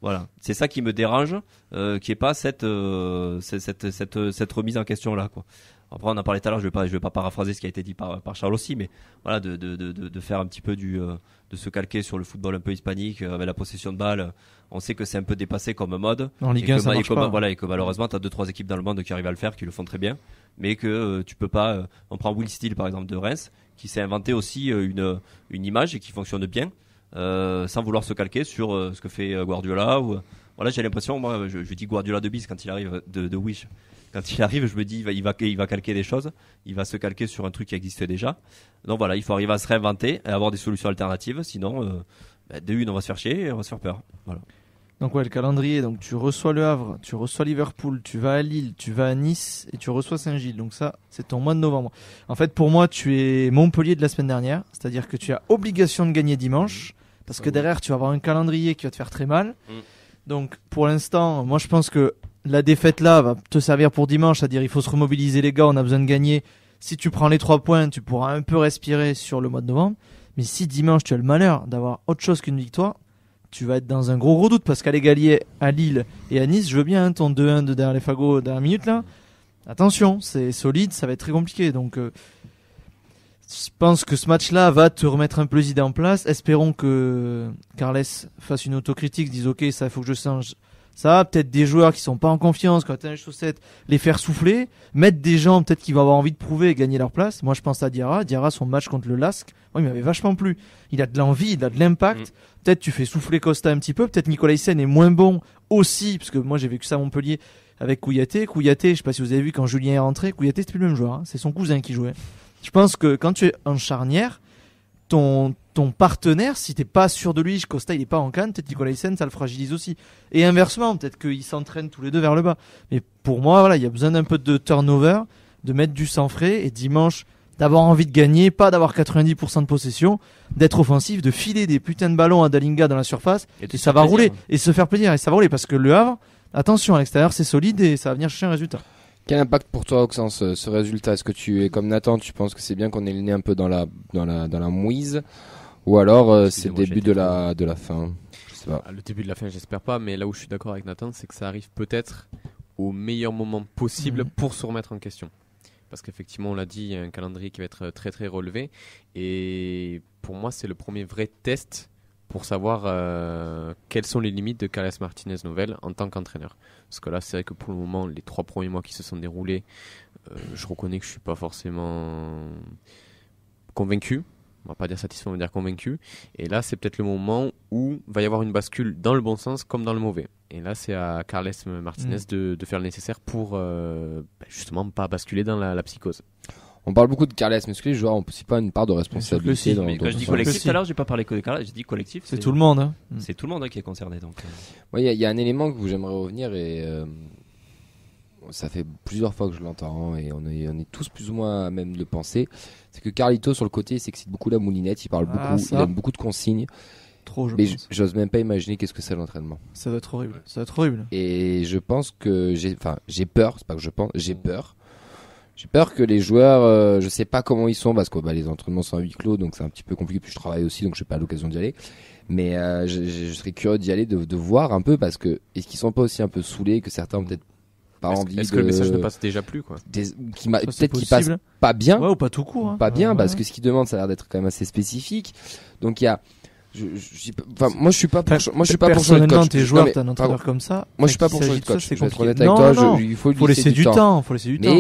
Voilà, c'est ça qui me dérange, euh, qui est pas cette, euh, cette, cette, cette, cette remise en question là, quoi. Après, on en parlait tout à l'heure, je vais pas, je vais pas paraphraser ce qui a été dit par, par Charles aussi, mais voilà, de, de, de, de, faire un petit peu du, euh, de se calquer sur le football un peu hispanique euh, avec la possession de balle. On sait que c'est un peu dépassé comme mode. En Ligue et 1, que, ça marche ma- pas. voilà, et que malheureusement, t'as deux trois équipes dans le monde qui arrivent à le faire, qui le font très bien, mais que euh, tu peux pas. euh, on prend Will Steele par exemple de Reims, qui s'est inventé aussi une une image et qui fonctionne bien, euh, sans vouloir se calquer sur euh, ce que fait euh, Guardiola. Voilà, j'ai l'impression, moi, je, je dis Guardiola de bis quand il arrive de, Wish. Quand il arrive, je me dis, il va, calquer des choses, il va se calquer sur un truc qui existe déjà. Donc voilà, il faut arriver à se réinventer et avoir des solutions alternatives, sinon, euh, bah, une, on va se faire chier et on va se faire peur. Donc ouais, le calendrier, donc tu reçois le Havre, tu reçois Liverpool, tu vas à Lille, tu vas à Nice et tu reçois Saint-Gilles. Donc ça, c'est ton mois de novembre. En fait, pour moi, tu es Montpellier de la semaine dernière, c'est-à-dire que tu as obligation de gagner dimanche, parce que derrière, tu vas avoir un calendrier qui va te faire très mal. Mm. Donc pour l'instant, moi je pense que la défaite là va te servir pour dimanche, c'est-à-dire il faut se remobiliser les gars, on a besoin de gagner. Si tu prends les trois points, tu pourras un peu respirer sur le mois de novembre. Mais si dimanche tu as le malheur d'avoir autre chose qu'une victoire, tu vas être dans un gros gros doute parce qu'à l'égalier à Lille et à Nice, je veux bien hein, ton 2-1 de derrière les fagots dernière minute là. Attention, c'est solide, ça va être très compliqué. Donc euh, je pense que ce match-là va te remettre un peu les idées en place. Espérons que Carles fasse une autocritique, dise ok, ça il faut que je change. Ça, peut-être des joueurs qui sont pas en confiance, quand t'as les chaussettes, les faire souffler, mettre des gens peut-être qui vont avoir envie de prouver et gagner leur place. Moi, je pense à Diarra. Diarra, son match contre le Lask, moi, il m'avait vachement plu. Il a de l'envie, il a de l'impact. Peut-être tu fais souffler Costa un petit peu. Peut-être Nicolas Hyssen est moins bon aussi, parce que moi, j'ai vécu ça à Montpellier avec Kouyaté. Kouyaté, je sais pas si vous avez vu quand Julien est rentré, Kouyaté, c'est plus le même joueur. hein. C'est son cousin qui jouait. Je pense que quand tu es en charnière, ton, ton partenaire, si t'es pas sûr de lui, Costa il est pas en canne, peut-être Nicolas Hyssen, ça le fragilise aussi. Et inversement, peut-être qu'ils s'entraînent tous les deux vers le bas. Mais pour moi, voilà, il y a besoin d'un peu de turnover, de mettre du sang frais, et dimanche, d'avoir envie de gagner, pas d'avoir 90% de possession, d'être offensif, de filer des putains de ballons à Dalinga dans la surface, Et ça va plaisir. rouler, et se faire plaisir, et ça va rouler, parce que le Havre, attention, à l'extérieur, c'est solide, et ça va venir chercher un résultat. Quel impact pour toi, Oxens, ce, ce résultat? Est-ce que tu es comme Nathan, tu penses que c'est bien qu'on ait le nez un peu dans la, dans la, dans la mouise? Ou alors euh, c'est le début de la, de la fin? Je sais pas. Ah, Le début de la fin, j'espère pas, mais là où je suis d'accord avec Nathan, c'est que ça arrive peut-être au meilleur moment possible Mhm. pour se remettre en question. Parce qu'effectivement, on l'a dit, il y a un calendrier qui va être très très relevé. Et pour moi, c'est le premier vrai test pour savoir euh, quelles sont les limites de Carles Martinez Novel en tant qu'entraîneur. Parce que là, c'est vrai que pour le moment, les trois premiers mois qui se sont déroulés, euh, je reconnais que je suis pas forcément convaincu. On va pas dire satisfait, on va dire convaincu. Et là, c'est peut-être le moment où va y avoir une bascule dans le bon sens comme dans le mauvais. Et là, c'est à Carles Martinez Mm. de, de faire le nécessaire pour euh, bah, justement pas basculer dans la, la psychose. On parle beaucoup de Carles, mais est-ce que les joueurs ont aussi pas une part de responsabilité si, dans, Mais quand je dis collectif tout à l'heure, j'ai pas parlé que de Carla, j'ai dit collectif. C'est tout le monde. Hein. C'est tout le monde hein, qui est concerné. Donc, euh, Ouais, Il y, a- il y a un élément que j'aimerais revenir et euh, ça fait plusieurs fois que je l'entends et on est, on est tous plus ou moins à même de le penser. C'est que Carlito sur le côté il s'excite beaucoup la moulinette, il parle Ah, beaucoup, ça. il donne beaucoup de consignes. Trop, je mais j'ose même pas imaginer qu'est-ce que c'est l'entraînement. Ça doit être horrible. Ça doit être horrible. Et je pense que j'ai, enfin, j'ai peur. C'est pas que je pense, j'ai peur. J'ai peur que les joueurs, euh, je sais pas comment ils sont parce que bah, les entraînements sont à huis clos, donc c'est un petit peu compliqué. Puis je travaille aussi, donc j'ai pas l'occasion d'y aller. Mais euh, je, je- je serais curieux d'y aller, de, de voir un peu parce que est-ce qu'ils sont pas aussi un peu saoulés que certains ont peut-être pas Est-ce envie est-ce de, que le message ne passe déjà plus quoi des- qui m'a- Ça, c'est peut-être qu'ils passent possible. pas bien, Ouais, ou pas tout court. hein. pas bien Ouais, parce que ce qu'ils demandent ça a l'air d'être quand même assez spécifique. Donc il y a, je, je- enfin, moi je suis pas pour, Enfin, moi je suis pas pour changer de coach. tes Non, joueurs, mais- t'as un pardon. entraîneur comme ça. Moi je suis pas pour changer de coach. ça, c'est je vais être honnête avec Non, toi. non, je- il faut, faut laisser du temps. Faut laisser du temps.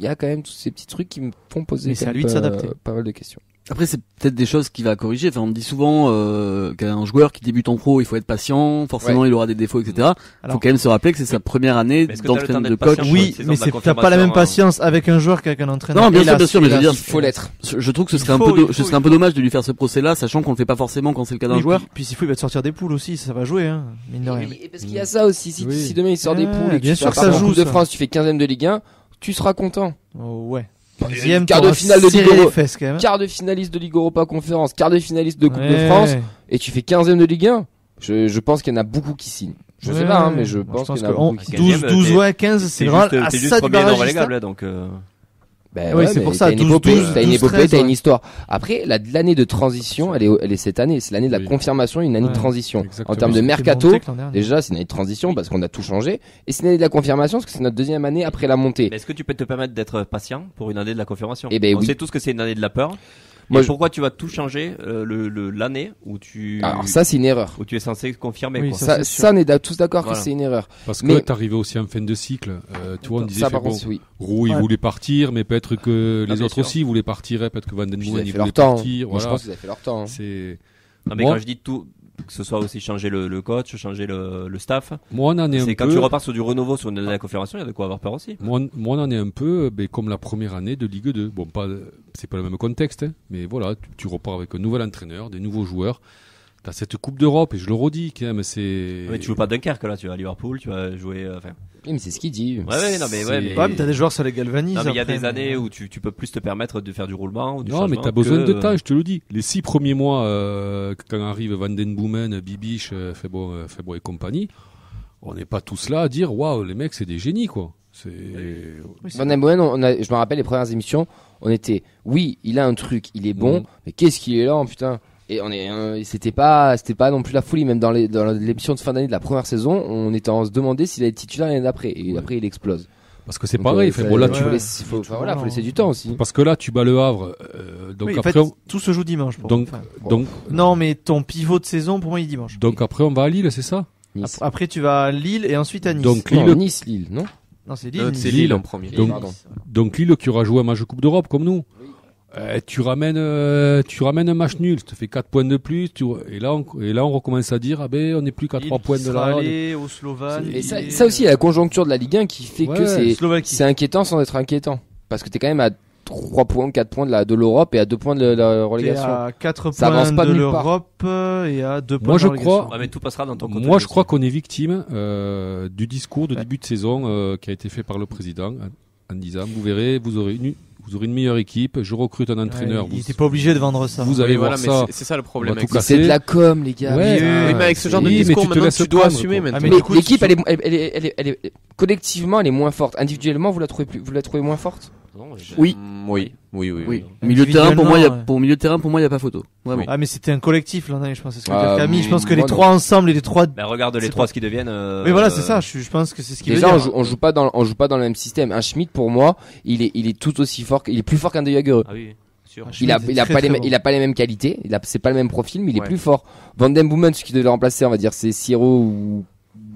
Il y a quand même tous ces petits trucs qui me font poser à lui de pas- s'adapter. pas mal de questions. Après, c'est peut-être des choses qu'il va corriger. Enfin, on me dit souvent euh, qu'un joueur qui débute en pro, il faut être patient. Forcément, il aura des défauts, etc. Il faut quand même se rappeler que c'est sa première année temps de coach. Oui, mais t'as pas la même hein. patience avec un joueur qu'avec un entraîneur. Non, bien sûr, bien sûr, mais je veux dire, Il faut l'être. Je trouve que ce serait un peu, do- ce serait un peu dommage de lui faire ce procès-là, sachant qu'on le fait pas forcément quand c'est le cas d'un joueur. Puis, puis s'il faut, il va te sortir des poules aussi. Ça va jouer, hein, mine de rien. Et parce qu'il y a ça aussi. Si, Oui. si demain il sort des poules et que bien tu de. France, tu fais 15ème de Ligue 1, tu seras content. Oh, ouais. Deuxième, quart de finale de Ligue serré les Euro- fesses, quand même. Quart de finaliste de Ligue Europa Conférence, quart de finaliste de Coupe de. France, et tu fais 15ème de Ligue 1. Je, je pense qu'il y en a beaucoup qui signent. Je sais pas, hein, mais je Moi, pense qu'il y en a beaucoup qui signent. 12, Quinzième, 12, t'es- ouais, 15, c'est C'est vraiment juste, à t'es juste ça du premier non barragiste. relégable, hein, donc. euh, Ben Oui, ouais, c'est pour ça, T'as une 12, épopée, 12, t'as une 12, épopée, 13, t'as une ouais. histoire. Après, la- l'année de transition, elle est, elle est cette année. C'est l'année de la Oui. confirmation, une année Ouais, de transition. En exactement. termes de mercato, déjà, c'est une année de transition parce qu'on a tout changé. Et c'est une année de la confirmation parce que c'est notre deuxième année après la montée. Est-ce que tu peux te permettre d'être patient pour une année de la confirmation? Eh ben On oui. sait tous que c'est une année de la peur. Moi, Et je- pourquoi tu vas tout changer euh, le le- l'année où tu Alors ça, c'est une erreur. où tu es censé confirmer Oui, quoi. Ça, Ça, c'est sûr. ça, on est d'a- tous d'accord Voilà. que c'est une erreur. Parce que Mais- là, t'arrivais aussi en fin de cycle. Euh, tu vois, on disait, Ça, fait, par bon, contre, oui. Roux, il Ouais. voulait partir, mais peut-être que Ah, les bien autres sûr. aussi voulaient partir, hein, peut-être que Van Den Puis ils Boomen, avaient il fait leur voulait temps. partir. Moi, je voilà. pense qu'ils avaient fait leur temps. hein. C'est Non mais Moi- quand je dis tout que ce soit aussi changer le, le coach, changer le, le staff, moi, on en est un c'est quand peu. tu repars sur du renouveau sur une la confirmation, il y a de quoi avoir peur aussi. Moi, on- moi, on en est un peu ben, comme la première année de Ligue 2. Bon, pas, c'est pas le même contexte, hein, mais voilà, tu, tu repars avec un nouvel entraîneur, des nouveaux joueurs. T'as cette Coupe d'Europe, et je le redis, quand même, c'est. Mais tu joues pas Dunkerque là, tu vas à Liverpool, tu vas jouer. euh, Enfin, Oui, mais c'est ce qu'il dit. ouais, ouais, non mais ouais, mais, Ouais, mais t'as des joueurs, ça les galvanise. non, mais il y a après, des mais- années où tu, tu peux plus te permettre de faire du roulement ou du Non, mais changement t'as besoin que, de temps, je te le dis. Les six premiers mois, euh, quand arrive Van Den Boomen, Bibiche, euh, Febo, euh, Febo et compagnie, on n'est pas tous là à dire, waouh, les mecs, c'est des génies, quoi. C'est. Van Den Boomen, on a, je me rappelle les premières émissions, on était, oui, il a un truc, il est bon, Mhm. mais qu'est-ce qu'il est lent, putain. Et on est, euh, c'était pas, c'était pas non plus la folie, même dans les, dans l'émission de fin d'année de la première saison, on était en se demander s'il allait être titulaire l'année d'après, et après il explose. Parce que c'est pareil, euh, fait, bon, là, il tu, faut ouais. laisser- faut, enfin, voilà, faut laisser du temps aussi. parce que là, tu bats le Havre, euh, donc Oui, après, fait, on- tout se joue dimanche. Pour donc, enfin, donc, Non, mais ton pivot de saison, pour moi, il est dimanche. donc après, on va à Lille, c'est ça? Nice. Après, tu vas à Lille et ensuite à Nice. Donc, Non, Lille- Nice, Lille, non non, c'est Lille. Euh, Nice. Lille. Lille en premier. Donc, Lille qui aura joué un match de Coupe d'Europe comme nous. Euh, tu ramènes, euh, tu ramènes un match nul, ça te fait 4 points de plus, tu, et là, on, et là, on recommence à dire, ah ben, on n'est plus qu'à Lille 3 qui points de là. allé au Slovan. Et ça, et- ça aussi, il y a la conjoncture de la Ligue 1 qui fait que c'est, c'est inquiétant sans être inquiétant. Parce que t'es quand même à 3 points, 4 points de la, de l'Europe et à 2 points de la T'es relégation. à 4 Ça avance points pas de l'Europe et à 2 points Moi, de je la relégation. crois- mais tout passera dans ton côté. Moi, je crois qu'on est victime euh, du discours de Ouais. début de saison euh, qui a été fait par le président en, en disant, vous verrez, vous aurez une, vous aurez une meilleure équipe, je recrute un entraîneur. Ouais, il vous, était pas obligé de vendre ça. vous allez voilà, voir mais ça. c'est- ça le problème. C'est de la com, les gars. Ouais, putain. ouais, Oui, mais avec ce genre de mais discours, tu maintenant, dois prendre, assumer maintenant. Ah, mais Mais l'équipe, elle est, elle, elle est, elle est, elle est- collectivement, elle est moins forte. Individuellement, vous la trouvez plus, vous la trouvez moins forte? Non, Oui. Oui, oui, oui. Oui. Milieu de terrain, pour moi, il y a, Individuellement, pour milieu de terrain, pour moi, il y a pas photo. Vraiment. Ah, mais c'était un collectif l'an dernier, je pense. C'est ce que veut Ah, Camille. Je pense que les non. trois ensemble et les trois. Ben, regarde les trois pas- ce qui deviennent. euh, Mais voilà, c'est ça. Je, je pense que c'est ce veut Déjà, dire. on joue, on joue pas dans, on joue pas dans le même système. Un Schmidt, pour moi, il est, il est tout aussi fort, il est plus fort qu'un De Jager. Ah oui, sûr. Ah, Il a, il a très, pas les, bon. il a pas les mêmes qualités. Il a, c'est pas le même profil, mais il est plus fort. Van Den Boomen, ce qui devait le remplacer, on va dire, c'est Sierro ou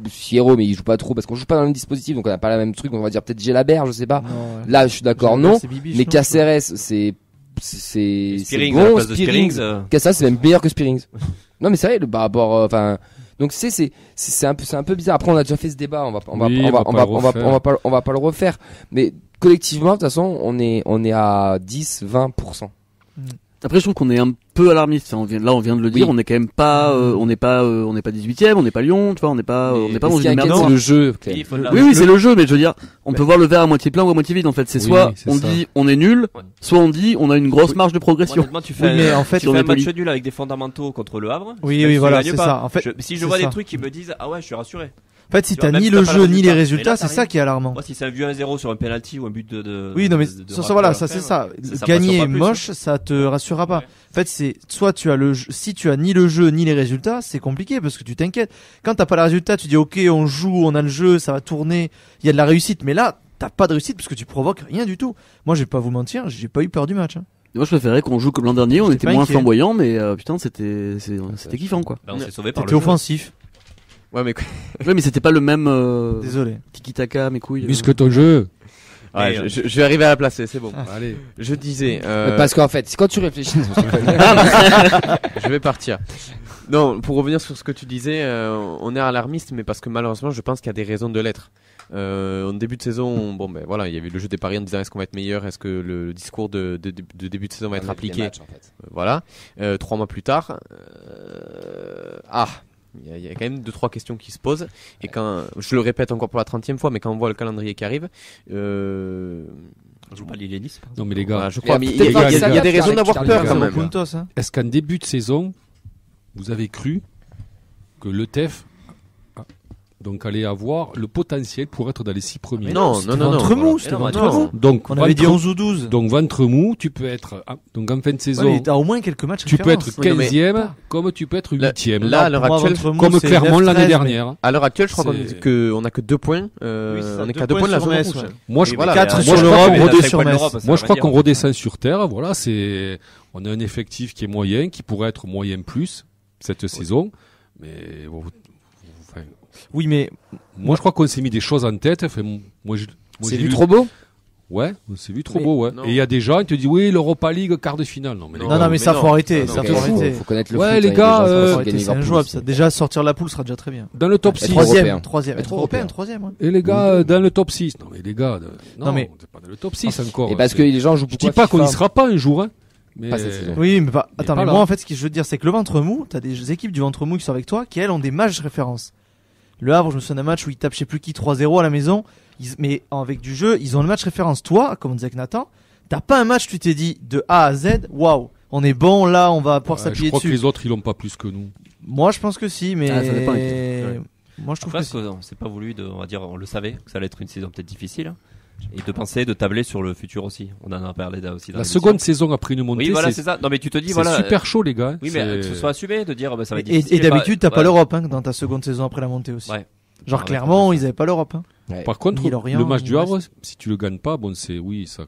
Sierro, mais il joue pas trop parce qu'on joue pas dans le même dispositif, donc on a pas la même truc. On va dire peut-être Gelabert, je sais pas. Non, ouais. Là, je suis d'accord, non. c'est Bibiche, Mais Caceres, c'est, c'est, c'est bon. Spearings, euh, Caceres, c'est même meilleur que Spearings. (laughs) non, mais c'est vrai, le par rapport, euh, enfin. donc c'est c'est c'est un peu c'est un peu bizarre. Après, on a déjà fait ce débat. On va on va Oui, on va on on va on le va refaire. on va pas on va pas le refaire. Mais collectivement, de toute façon, on est on est à 10 20 Après, je trouve qu'on est un peu alarmiste. Enfin, on vient, là, on vient de le dire. Oui. On est quand même pas, euh, on n'est pas, euh, on n'est pas 18ème, on n'est pas Lyon, tu vois, on n'est pas, euh, on n'est pas dans une merde. c'est le jeu. oui, Oui, oui, c'est le jeu, mais je veux dire, on peut voir le verre à moitié plein ou à moitié vide. En fait, c'est Oui, soit on ça. dit on est nul, Ouais. soit on dit on a une grosse marge de progression. Honnêtement, tu fais, Oui, mais en fait, tu on fais un match nul avec des fondamentaux contre le Havre. Oui, oui, voilà, c'est ça. En fait, Je- si je vois ça. des trucs qui me disent ah ouais, je suis rassuré. En fait, si t'as ni si le jeu ni les résultat. résultats, c'est ça qui est alarmant. Moi, si c'est un vieux 1-0 sur un penalty ou un but de, de Oui, non, mais de- de ça, voilà, ça c'est ça. Gagner moche, ça te rassurera pas. Ouais. En fait, c'est soit tu as le jeu- si tu as ni le jeu ni les résultats, c'est compliqué parce que tu t'inquiètes. Quand t'as pas les résultats, tu dis OK, on joue, on a le jeu, ça va tourner, il y a de la réussite. Mais là, t'as pas de réussite parce que tu provoques rien du tout. Moi, je vais pas vous mentir, j'ai pas eu peur du match. hein. Moi, je préférais qu'on joue comme l'an dernier. On était pas moins inquiet. flamboyant, mais euh, putain, c'était, c'était kiffant, quoi. Bah, on s'est sauvé par jeu. offensif. Ouais, mais Ouais, mais c'était pas le même euh, Désolé. tiki taka, mes couilles. euh. Muscle ton jeu. Ouais, je, euh, je- je vais arriver à la placer, c'est bon. Allez. Je disais, euh, Parce qu'en fait, quand tu réfléchis, (laughs) je vais partir. Non, pour revenir sur ce que tu disais, euh, on est alarmiste, mais parce que malheureusement, je pense qu'il y a des raisons de l'être. Euh, en début de saison, bon ben voilà, il y avait le jeu des paris en disant est-ce qu'on va être meilleur, est-ce que le, discours de, de- de début de saison va être appliqué? Voilà. Euh, trois mois plus tard, euh, ah, il y, a- il y a quand même deux trois questions qui se posent. Et quand, je le répète encore pour la trentième fois, mais quand on voit le calendrier qui arrive, euh, On joue pas et Nice. Non mais les gars, voilà, je crois il y a- y a- il y a des raisons d'avoir peur quand même. Hein. est-ce qu'en début de saison, vous avez cru que le TEF, donc allait avoir le potentiel pour être dans les six premiers. Mais Non, non, non, non, ventre mou, c'était ventre mou. Donc, On avait dit ventre- 11 ou 12. donc ventre mou, tu peux être, donc en fin de saison, mais t'as au moins quelques matchs tu peux être référence. Oui, non, mais- 15e, comme tu peux être Là- 8e. là, à l'heure actuelle, comme Clermont 9, l'année 13, dernière. À l'heure actuelle, je crois qu'on que on a que deux points. euh, on est qu'à deux points de la zone rouge. Moi, je, crois qu'on redescend sur terre. Voilà, c'est, on a un effectif qui est moyen, qui pourrait être moyen plus cette saison. Mais Oui, mais moi, je crois qu'on s'est mis des choses en tête. Enfin, moi, je, moi, C'est vu trop beau Ouais, on s'est vu trop Mais- beau, ouais. non. Et il y a des gens qui te disent, oui, l'Europa League, quart de finale. Non, mais Non, non, gars, non, mais mais ça non. faut arrêter, Non, ça faut faut, arrêter. faut connaître le Ouais, foot. les hein, gars, euh, C'est injouable ça. Déjà sortir la poule sera déjà très bien. dans le top Être 6. européen. Troisième, troisième, Être européen, troisième. Et les gars, dans le top 6. Non, mais les gars, non, Non, mais- pas dans le top 6 encore. Et parce que C'est- les gens jouent Je dis pas qu'on y sera pas un jour, hein. Mais Pas cette saison. Oui, mais pas. Mais Attends, pas mais moi en fait, ce que je veux dire, c'est que le ventre mou, t'as des équipes du ventre mou qui sont avec toi, qui elles ont des matchs références. Le Havre, je me souviens d'un match où ils tapent je sais plus qui 3-0 à la maison, ils- mais avec du jeu, ils ont le match référence. Toi, comme on disait avec Nathan, t'as pas un match, tu t'es dit de A à Z, waouh, on est bon là, on va pouvoir Ouais, je s'appuyer crois que dessus. les autres, ils l'ont pas plus que nous. Moi, je pense que si, mais Ah, ça dépend moi je trouve Après, que ce si. qu'on s'est pas voulu, de, on va dire, on le savait que ça allait être une saison peut-être difficile, hein, et de penser, de tabler sur le futur aussi. On en a parlé là aussi. Dans La seconde saison après une montée, Oui, voilà, c'est ça. Non, mais tu te dis, c'est voilà. super chaud, les gars. hein. Oui, mais euh, que ce soit assumé de dire, bah, ça va être Et, difficile. et d'habitude, t'as ouais. pas l'Europe hein, dans ta seconde saison après la montée aussi. Ouais. Genre Ouais, clairement, ils avaient pas l'Europe. Hein. Ouais. Par contre, le match du Havre, si tu le gagnes pas, bon, c'est oui, ça.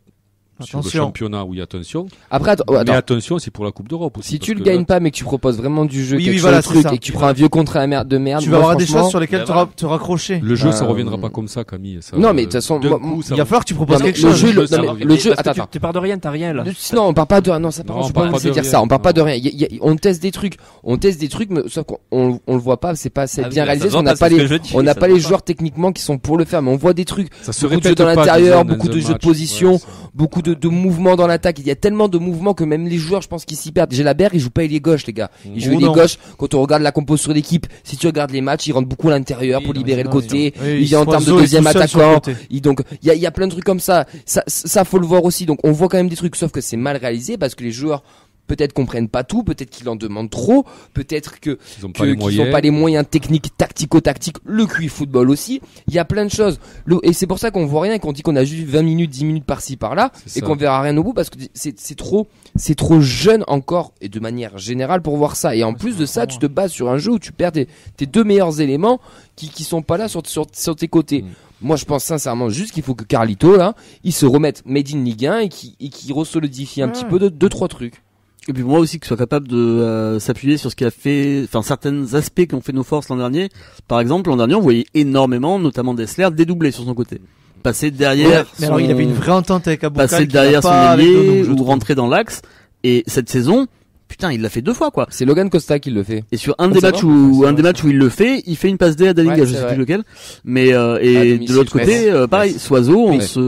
Sur le Attention. championnat, oui, attention. Après, attends, Mais attends. attention, c'est pour la Coupe d'Europe aussi. Si tu le gagnes là, pas, mais que tu proposes vraiment du jeu, Oui, quelque oui, chose voilà, truc, ça. et que tu prends un vieux contrat à merde de merde, Tu vas avoir des choses sur lesquelles te, ra- te raccrocher. Le jeu, ça Euh, reviendra pas comme ça, Camille. ça, Non, mais de euh, toute façon, Il va falloir que tu proposes quelque le chose. jeu, le- non, mais mais le jeu, que attends, tu- pars de rien, t'as rien là. Non, on parle pas de non, ça par contre, on je pas dire rien. ça. On parle pas de rien. On teste des trucs, on teste des trucs, mais sauf qu'on on, on le voit pas. C'est pas c'est Ah bien réalisé. voit n'a pas, les, on n'a pas les joueurs techniquement qui sont pour le faire, mais on voit des trucs. Ça se beaucoup de jeux répète dans l'intérieur, beaucoup de jeux de position, beaucoup de, de mouvements dans l'attaque. Il y a tellement de mouvements que même les joueurs, je pense qu'ils s'y perdent. Gélabert, il joue pas les gauche, les gars. Il joue non. gauches. Quand on regarde la compo sur l'équipe, si tu regardes les matchs, il rentre beaucoup à l'intérieur pour libérer le côté. Il est en termes de deuxième attaquant. côté. Il, donc, il y a, il y a plein de trucs comme ça. ça. Ça, faut le voir aussi. Donc, on voit quand même des trucs, sauf que c'est mal réalisé parce que les joueurs peut-être comprennent pas tout, peut-être qu'ils en demandent trop, peut-être que Ils ont que- pas les qu'ils moyens. n'ont pas les moyens techniques, tactico-tactiques, le QI football aussi. Il y a plein de choses. Le- et c'est pour ça qu'on voit rien et qu'on dit qu'on a juste 20 minutes, 10 minutes par-ci, par-là, et qu'on verra rien au bout parce que c'est trop, c'est trop jeune encore, et de manière générale pour voir ça. Et en plus de ça, tu te bases sur un jeu où tu perds tes, tes deux meilleurs éléments qui, qui sont pas là sur, sur, sur tes côtés. Mm. Moi, je pense sincèrement juste qu'il faut que Carlito, là, il se remette Made in Ligue 1 et qui, et qui resolidifie un Ouais. petit peu de, deux, trois trucs. Et puis moi aussi qu'il soit capable de euh, s'appuyer sur ce qui a fait, enfin certains aspects qui ont fait nos forces l'an dernier. Par exemple, l'an dernier, on voyait énormément, notamment Dessler, dédoubler sur son côté, passer derrière, Mais alors, il son- avait une vraie entente avec Aboukal. passer derrière son ailier ou rentrer dans l'axe. Et cette saison, putain, il l'a fait deux fois quoi. C'est Logan Costa qui le fait. Et sur un Ah, des matchs où un des matchs où il le fait, il fait une passe D à Dalinga, Ouais, je sais vrai. plus lequel. Mais euh, et de l'autre côté, euh, pareil. Soiseau, on Ouais. se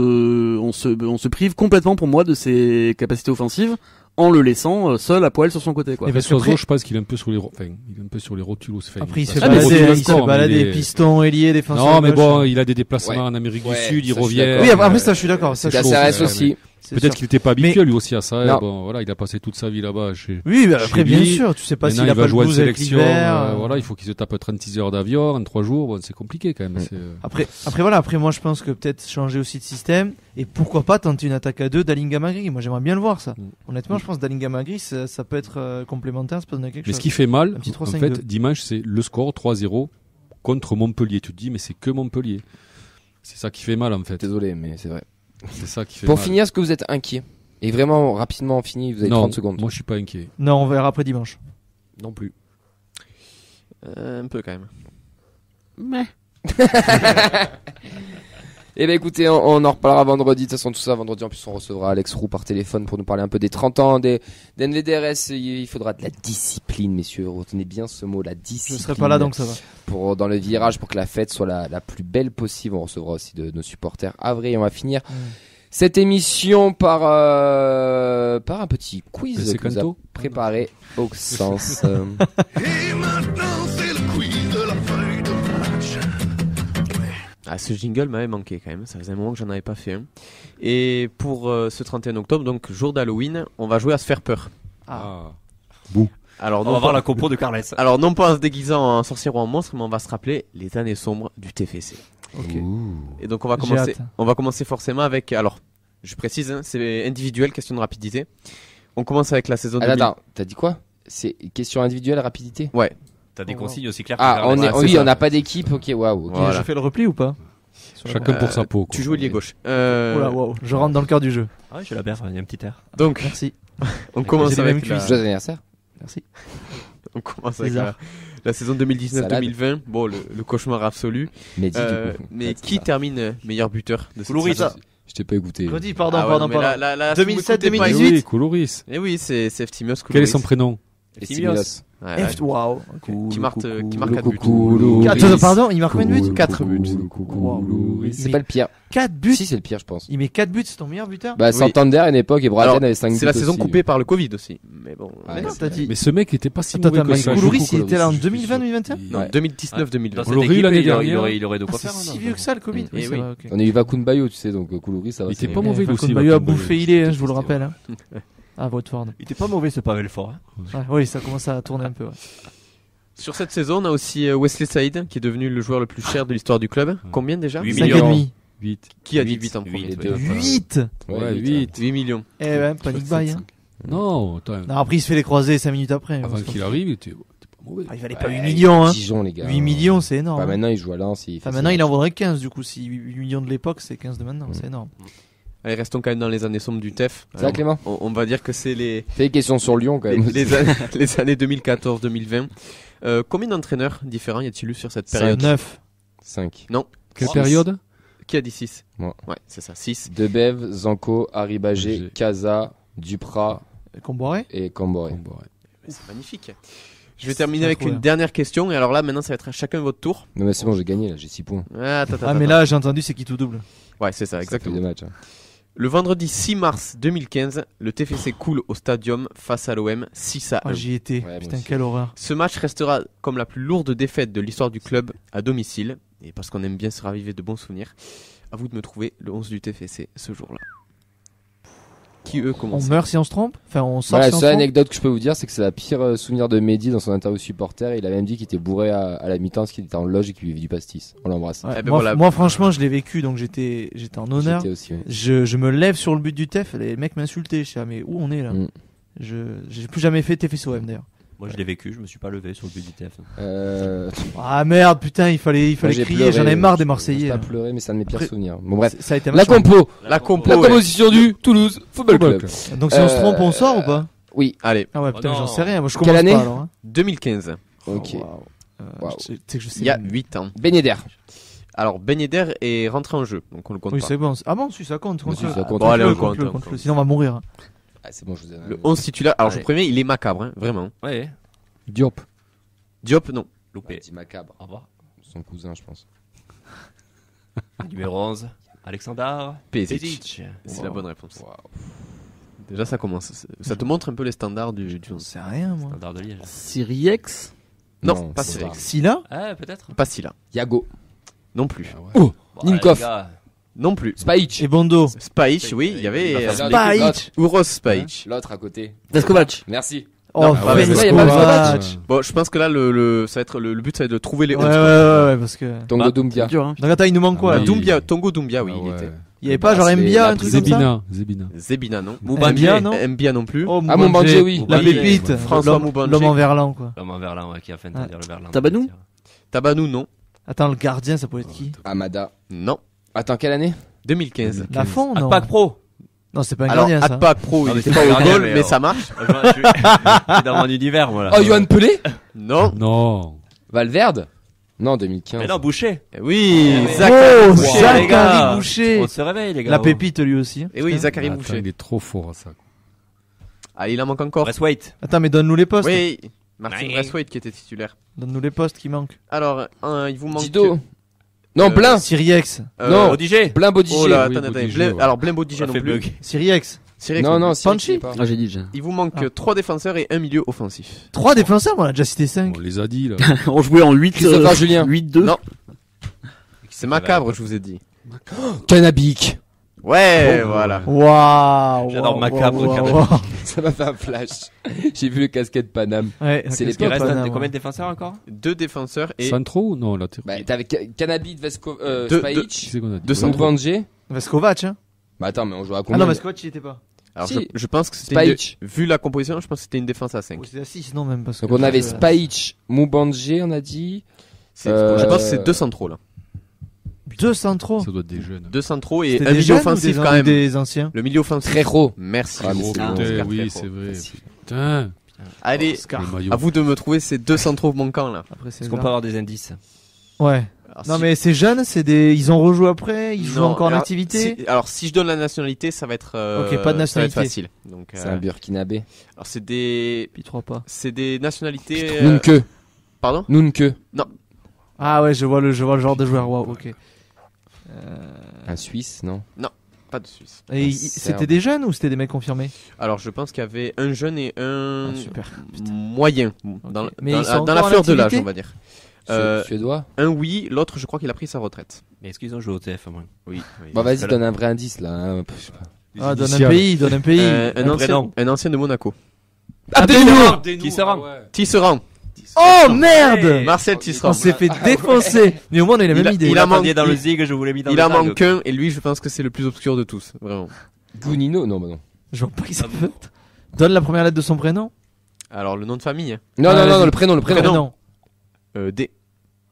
on se on se prive complètement pour moi de ses capacités offensives en le laissant euh, seul à poil sur son côté quoi. Et parce Soiseau, qu'après- je pense qu'il est un peu sur les, ro- enfin, il est un peu sur les rotules aussi. Enfin, Après, il se pas fait sur les balader, rotules il se encore, fait mais balader, il est- piston, ailier, défenseur. Non, mais gauche. bon, il a des déplacements Ouais. en Amérique Ouais, du Sud, il ça, je suis revient. d'accord. Oui, après, après, ça, je suis d'accord. Ça, C'est je ouais, aussi. Peut-être qu'il n'était pas habitué lui aussi à ça. Bon, voilà, il a passé toute sa vie là-bas. Chez... Oui, mais Chez après, bien lui, sûr, tu sais pas s'il a il va pas jouer avec sélection. euh, voilà, il faut qu'il se tape 36 heures d'avion en 3 jours. Bon, c'est compliqué quand même. Ouais. c'est, euh, Après, après voilà, après moi je pense que peut-être changer aussi de système et pourquoi pas tenter une attaque à deux d'Alinga Magri. Moi j'aimerais bien le voir ça. Mm. Honnêtement, je pense d'Alinga Magri ça, ça peut être euh, complémentaire, ça peut donner quelque Mais chose. ce qui fait mal, en 3-5-2. fait, dimanche, c'est le score 3-0 contre Montpellier. Tu te dis, mais c'est que Montpellier. C'est ça qui fait mal en fait. Désolé, mais c'est vrai. C'est ça qui fait Pour mal. finir, est-ce que vous êtes inquiet? Et vraiment, rapidement, on finit, vous avez non, 30 secondes. moi je suis pas inquiet. Non, on verra après dimanche. Non plus. Euh, un peu quand même. Mais (laughs) (laughs) Eh ben écoutez, on, on en reparlera vendredi. De toute façon, tout ça, vendredi, en plus, on recevra Alex Roux par téléphone pour nous parler un peu des 30 ans des d'NVDRS. Il faudra de la discipline, messieurs. Retenez bien ce mot, la Je discipline. serai pas là donc ça va. Pour, dans le virage, pour que la fête soit la, la plus belle possible. On recevra aussi de nos supporters avril. On va finir Mm. cette émission par, euh, par un petit quiz que nous a préparé au sens. euh, Ah, ce jingle m'avait manqué quand même, ça faisait un moment que j'en avais pas fait un. Et pour euh, ce 31 octobre, donc jour d'Halloween, on va jouer à se faire peur. Ah. Alors, On non va voir la compo de Carles. Alors, non pas en se déguisant en sorcier ou en monstre, mais on va se rappeler les années sombres du TFC. Ouh. Et donc, on va commencer, on va commencer forcément avec, alors, je précise, hein, c'est individuel, question de rapidité. On commence avec la saison Attends, 2000. attends, t'as dit quoi? C'est question individuelle, rapidité? T'as des Oh, consignes aussi claires que Ah, Carles. on est, Ouais, c'est oui, ça. on n'a pas d'équipe, ok, waouh. ok. Voilà. Je fais le repli ou pas Sur la- Chacun pour Euh, sa peau. quoi. Tu joues ailier gauche. Euh, Oh là, wow, je rentre dans le cœur du jeu. Ah, j'ai la berre, il y a un petit air. Donc, Merci. (laughs) on commence J'ai les avec mêmes la. Joyeux anniversaire. Merci. (laughs) on commence avec la, la saison 2019-2020. Bon, le, le cauchemar absolu. Euh, du coup. mais Ouais, qui ça. termine euh, meilleur buteur de cette Koulouris. saison? Je t'ai pas écouté. Redis, pardon, Ah ouais, pardon, mais pardon. là- là- là, si vous 2007, m'écoutez pas, Eh 2018. oui, Koulouris. Eh oui, c'est c'est Quel est Koulouris. son prénom Et Simios. Simios. Ouais. F, waouh. Qui marque, euh, qui marque 4 Coucou, buts. coucou, Attends, Koulouris. pardon, il marque combien de buts? 4 buts. Wow. C'est pas le pire. 4 buts Si, c'est le pire, je pense. Il met 4 buts, c'est ton meilleur buteur? Bah, Santander à une époque et Alors, avait 5 buts. C'est la saison aussi. coupée par le Covid aussi. Mais bon. Ouais, Mais non, t'as vrai. dit. Mais ce mec était pas si Attends, mauvais que ça. Koulouris, il était là en je suis 2020-2021 sûr. Non, Ouais. 2019-2020. Dans On cette l'aurait eu équipe, l'année dernière. aurait, il aurait de Ah, quoi c'est faire. si hein, vieux que ça le Covid Eh. On a eu Vakun Bayo, tu sais, donc euh, Koulouris, ça va. Il était pas mauvais aussi. Bayou a bouffé Bayo. il est, hein, je vous le rappelle. (laughs) hein. Ah, Watford. Il était pas mauvais ce Pavel Fort. hein. Ouais, oui, ça commence à tourner un peu. ouais. Sur cette saison, on a aussi euh, Wesley Saïd, qui est devenu le joueur le plus cher de l'histoire du club. Combien déjà? Huit 5 et millions. demi. 8. Qui a dit Huit. 8 en Huit, premier Les oui. deux. 8 Ouais, huit, 8. 8 millions. Eh ouais, panic buy. Hein. Non, attends. Non, après, il se fait les croisés 5 minutes après. Avant qu'il arrive, il était il était pas mauvais. Ah, il valait pas Ouais, 8 millions. Hein. Dijon, les gars. 8 millions, c'est énorme. Bah, hein. maintenant, il joue à Lens. il fait Enfin, maintenant, il en vaudrait 15 du coup. Si 8 millions de l'époque, c'est 15 de maintenant, Mm. c'est énorme. Allez, restons quand même dans les années sombres du TEF. Ça va, Clément on, on va dire que c'est les, Fais une question sur Lyon, quand même. les années, les années (laughs) 2014-2020. Euh, combien d'entraîneurs différents y a-t-il eu sur cette période? 9. 5. Quelle Six. période? Qui a dit 6 Moi. Ouais, c'est ça, 6. Debev, Zanko, Haribagé, Bagé. Casa, Duprat Comboiré et ouais. C'est magnifique. Je vais terminer avec une bien. dernière question. Et alors là, maintenant, ça va être à chacun votre tour. Non, mais c'est bon, j'ai gagné, là, j'ai 6 points. Ah, attends, Ah, attends, mais là, j'ai entendu, c'est qui tout double. Ouais, c'est ça, Ça fait exactement. deux matchs. hein. Le vendredi 6 mars 2015, le TFC coule au stadium face à l'OM 6 à 1. Ah, j'y étais. Putain, quelle horreur. Ce match restera comme la plus lourde défaite de l'histoire du club à domicile. Et parce qu'on aime bien se raviver de bons souvenirs, à vous de me trouver le 11 du TFC ce jour-là. Qui eux On meurt si on se trompe? Enfin, on sort Voilà, si la on se seule trompe? anecdote que je peux vous dire, c'est que c'est la pire euh, souvenir de Mehdi dans son interview supporter. Il a même dit qu'il était bourré à, à la mi-temps parce qu'il était en loge et qu'il vivait du pastis. On l'embrasse. Ouais, Eh ben moi, voilà. moi, franchement, je l'ai vécu, donc j'étais, j'étais en honneur. J'étais aussi, oui. Je, je me lève sur le but du TEF, les mecs m'insultaient. Je sais, ah, mais où on est là? Mm. Je j'ai plus jamais fait TFSOM d'ailleurs. Moi, je l'ai vécu, je me suis pas levé sur le but du TF. Euh, Ah merde, putain, il fallait, il moi, fallait j'ai crier. pleuré. J'en ai marre des Marseillais. J'ai là. pas pleuré, mais c'est un de mes pires Après- souvenirs. Bon, bref. Ça a été un La match. compo. La compo, La ouais. composition du Toulouse Football Club. Donc si on se Euh, trompe, on sort ou pas Oui. Allez, Ah ouais, Oh putain, non. j'en sais rien. Moi, je Quelle année pas alors. hein. 2015. Ok. Oh, waouh. Euh, Waouh. je sais- Tu sais que je sais. Il y a même. 8 ans. Ben Yedder. Alors, Ben Yedder est rentré en jeu, donc on le compte Oui, pas. c'est bon. Ah bon, si ça compte. Si, ça compte. Bon, allez, on on compte. Sinon, on va mourir. Ah, c'est bon, je vous ai. Le 11 titulaire. Alors, je Allez. vous préviens, il est macabre, hein, vraiment. Ouais, Diop. Diop, non. loupé. Petit macabre. Au revoir. Son cousin, je pense. (laughs) Numéro 11, Alexandre Pezic. Pezic. C'est la bonne réponse. Déjà, ça commence. Ça te montre un peu les standards du, du J'en 11. sais rien, moi. Standard de Liège. Siriex Non, pas c'est Cyril. Silla Ah, peut-être. Pas Silla. Yago. Non plus. Bon, Ninkov. les gars, Non plus. Spaich. et Bondo. Spaich, oui, il y avait euh, Spaich Uros Spaich. L'autre à côté. Daskovac Merci. Oh, Non, ah ouais, Kovac. Bon, je pense que là, le, le, ça va être le, le but, ça va être de trouver les Ouais, 11. ouais, ouais, ouais, parce que. Tongo Bah, Doumbia. C'est dur, hein. Donc attends, il nous manque quoi Ah là oui. Doumbia, Tongo Doumbia, oui, Ah il ouais. était. Il y avait pas genre Bah, c'est Mbia, un truc comme ça Zebina. Zebina. Zebina, non. Mbia, non Mbia non plus. Oh, Ah, Moubangé, oui. La pépite. François L'homme- Moubangé. L'homme en verlan, quoi. L'homme en verlan, ouais, qui a fait Ouais. interdire le verlan. Tabanou Tabanou, non. Attends, le gardien, ça peut être qui Amada. Non. Attends, quelle année? 2015. La fond, non Pack Pro. Non, c'est pas un Alors, gardien, ça. Atpak Pro, Non, il mais était c'est pas pas au gardien, goal, mais, mais ça marche. Je je suis je suis dans mon univers, moi, là. Oh, Johan Pelé? Non. Non. Valverde? Non, 2015. Mais non, Boucher. Eh Oui, Eh Zach. Oh, Boucher, les gars. Zachary Boucher. On se réveille, les gars. La pépite, lui aussi. Et oui, Zachary Attends, Boucher. Il est trop fort à ça. quoi. Ah, il en manque encore. Braithwaite. Attends, mais donne-nous les postes. Oui, Martin Ouais. Braithwaite qui était titulaire. Donne-nous les postes qui manquent. Alors, un, il vous manque. Dido. Non, Euh, Blin. Siriex. Euh, Non. Odigé. Blin Bodiger. Oh là. Alors, Blin a non plus. bug. Siriex. Cyril, Non, non, Panchi. Ah, j'ai dit déjà. Il vous manque Ah. 3 défenseurs et un milieu offensif. Trois défenseurs, moi, on a déjà cité 5. On les a dit là. (laughs) On jouait en 8 Christopher Julien. 8-2. Non. C'est macabre, je vous ai dit. Cannabik. Ouais, Oh. voilà. Waouh. J'adore waouh, macabre, Canabi. waouh. (laughs) Ça m'a fait un flash. J'ai vu le casquette Paname. Ouais, C'est les reste Paname, un- combien de défenseurs encore? Deux défenseurs et Centro ou non latéral Bah, t'avais Ca- Cannabis, Vesco, euh, Deux- Qui Spajic. Mubanje. Veskovac, hein. Bah attends, mais on joue à Ah combien non, Veskovac, il était pas. Alors Si. je, je pense que c'était vu la composition, je pense que c'était une défense à 5. Ou c'était à 6, non, même parce Donc que- on avait euh, Spajic, Mubanje, on a dit. Euh, Je pense que c'est deux centraux là. Deux centraux. Ça doit être des jeunes. Deux centraux et un des milieu offensif quand même. des anciens? Le milieu offensif. Très haut. Merci. Ah, c'est bon. putain, Oscar oui, c'est vrai. Putain, Allez, à vous de me trouver ces deux centraux manquants là. Après, c'est Est-ce qu'on peut avoir des indices? Ouais. Alors, Non, si- mais c'est jeune, c'est des, ils ont rejoué après, ils jouent Non, encore en alors, activité. si- alors si je donne la nationalité, ça va être. euh, Ok, pas de ça va être nationalité. facile. Donc, C'est euh, un Burkinabé. alors c'est des, Puis trois pas. c'est des nationalités. euh, Nunke. Pardon? Nunke. Ah ouais, je vois le, je vois le genre de joueur. Waouh, ok. Un Suisse, non? Pas de Suisse. Et il- Serbe. c'était des jeunes ou c'était des mecs confirmés? Alors je pense qu'il y avait un jeune et un Ah, super. moyen dans, Mais dans ils la- sont dans la encore en fleur de l'âge, on va dire. Euh, Suédois? Un oui, l'autre je crois qu'il a pris sa retraite. Mais est-ce qu'ils ont joué au TF moins? Oui. oui. Bon, vas-y, donne un vrai indice là. hein. Ah, donne un pays, donne un pays. Euh, un, un ancien, un ancien de Monaco. Abdelnour Qui se rend Tisserand. Oh merde Marcel Tisserand. On s'est fait défoncer. (laughs) Mais au moins on a eu la même idée. il Il a manqué- dans le zig, je vous l'ai mis dans Il le en manque un et lui je pense que c'est le plus obscur de tous. Vraiment. Gounino Non, bah non. Je vois pas qui ça peut être. Donne la première lettre de son prénom. Alors le nom de famille. hein. Non, Ah, non, non, vas-y. non, le prénom, le prénom. Euh, D.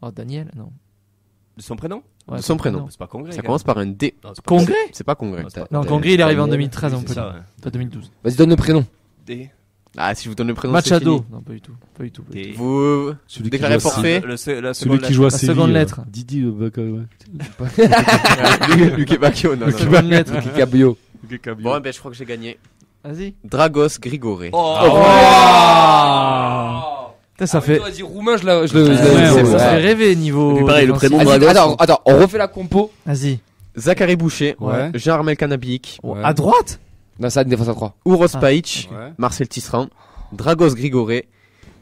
Oh, Daniel, non. De son prénom Ouais, Son prénom. C'est pas congrès. Ça commence par un D. Non, c'est pas Congrès C'est pas congrès. Non, Congrès, il est arrivé en Daniel. 2013 en C'est Pologne. ça, ouais. Pas 2012. Vas-y, donne le prénom. D. Ah si je vous donne le prénom. c'est Machado. Non, pas du tout. Pas du tout. pas du D. tout. Vous Celui qui déclarez joue à forfait. Le, se- la Celui qui joue à La Séville. seconde euh, lettre. Didi euh, Baka, ouais. (laughs) Luc Bacchio, non, non. Seconde lettre. Cabio. Bon, ben je crois que j'ai gagné. Vas-y. Dragos Grigoré. Oh, Putain, ça fait. Vas-y, roumain, je la. Je. Ça fait rêver niveau. Pareil, le prénom Dragos. attends, attends, on refait la compo. Vas-y. Zachary Boucher. Ouais. Jean-Armel Kanabic. Ouais. À droite? Non, ça, une défense à 3. Uros Ah. Ouais. Marcel Tisserand. Dragos Grigoré.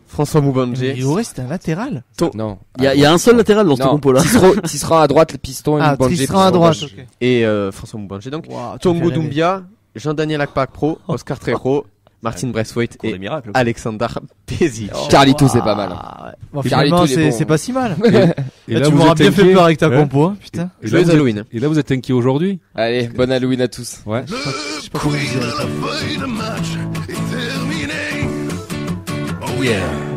François Moubangé. Grigoré, c'était un latéral. Non. Il y, a- il y a un seul latéral dans ce Non, compo là. Tisserand- Tisserand à droite, le piston et Ah, Tristan à droite. Et euh, François Moubangé. Donc, me Tongo. Doumbia. Jean-Daniel Akpak Pro. (laughs) Oscar Trejo. Martin Braithwaite. Et miracles. Alexander Pezic. Carlito, c'est pas mal. Bon, Carlito, c'est bon. pas si mal. (laughs) Et Là, là, tu vous m'auras êtes bien fait peur avec ta Ouais. compo, hein, putain. Et là, Joyeux vous êtes- Halloween. Et là, vous êtes inquiet aujourd'hui Allez, bonne Halloween à tous. Ouais. Je sais pas comment vous dire. On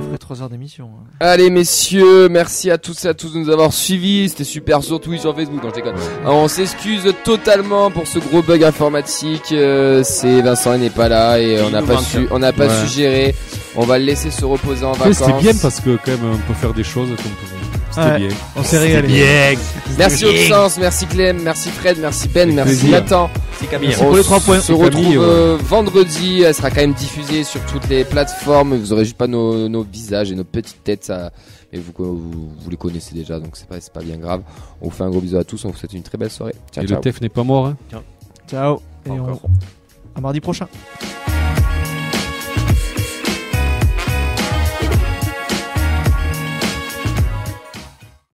ferait 3 heures d'émission. hein. Allez messieurs, merci à tous et à tous de nous avoir suivis. C'était super sur Twitch, sur Facebook. Non, je déconne. Alors, on s'excuse totalement pour ce gros bug informatique. Euh, c'est Vincent il n'est pas là et on n'a pas su, on n'a pas Ouais. su gérer. On va le laisser se reposer en vacances. C'était bien parce que quand même, on peut faire des choses comme C'était Ouais. bien. On s'est régalé. Merci Auxence, merci Clem, merci Fred, merci Ben, merci plaisir. Nathan. Camille. Merci pour les trois points. On se Et retrouve Camille, ouais. euh, vendredi. Elle sera quand même diffusée sur toutes les plateformes. Vous aurez juste pas nos, nos visages et nos petites têtes. Ça, mais vous, vous, vous les connaissez déjà, donc c'est pas, c'est pas bien grave. On vous fait un gros bisou à tous. On vous souhaite une très belle soirée. Ciao, Et ciao. le TEF n'est pas mort. Hein. Ciao. Et Encore. on... À mardi prochain.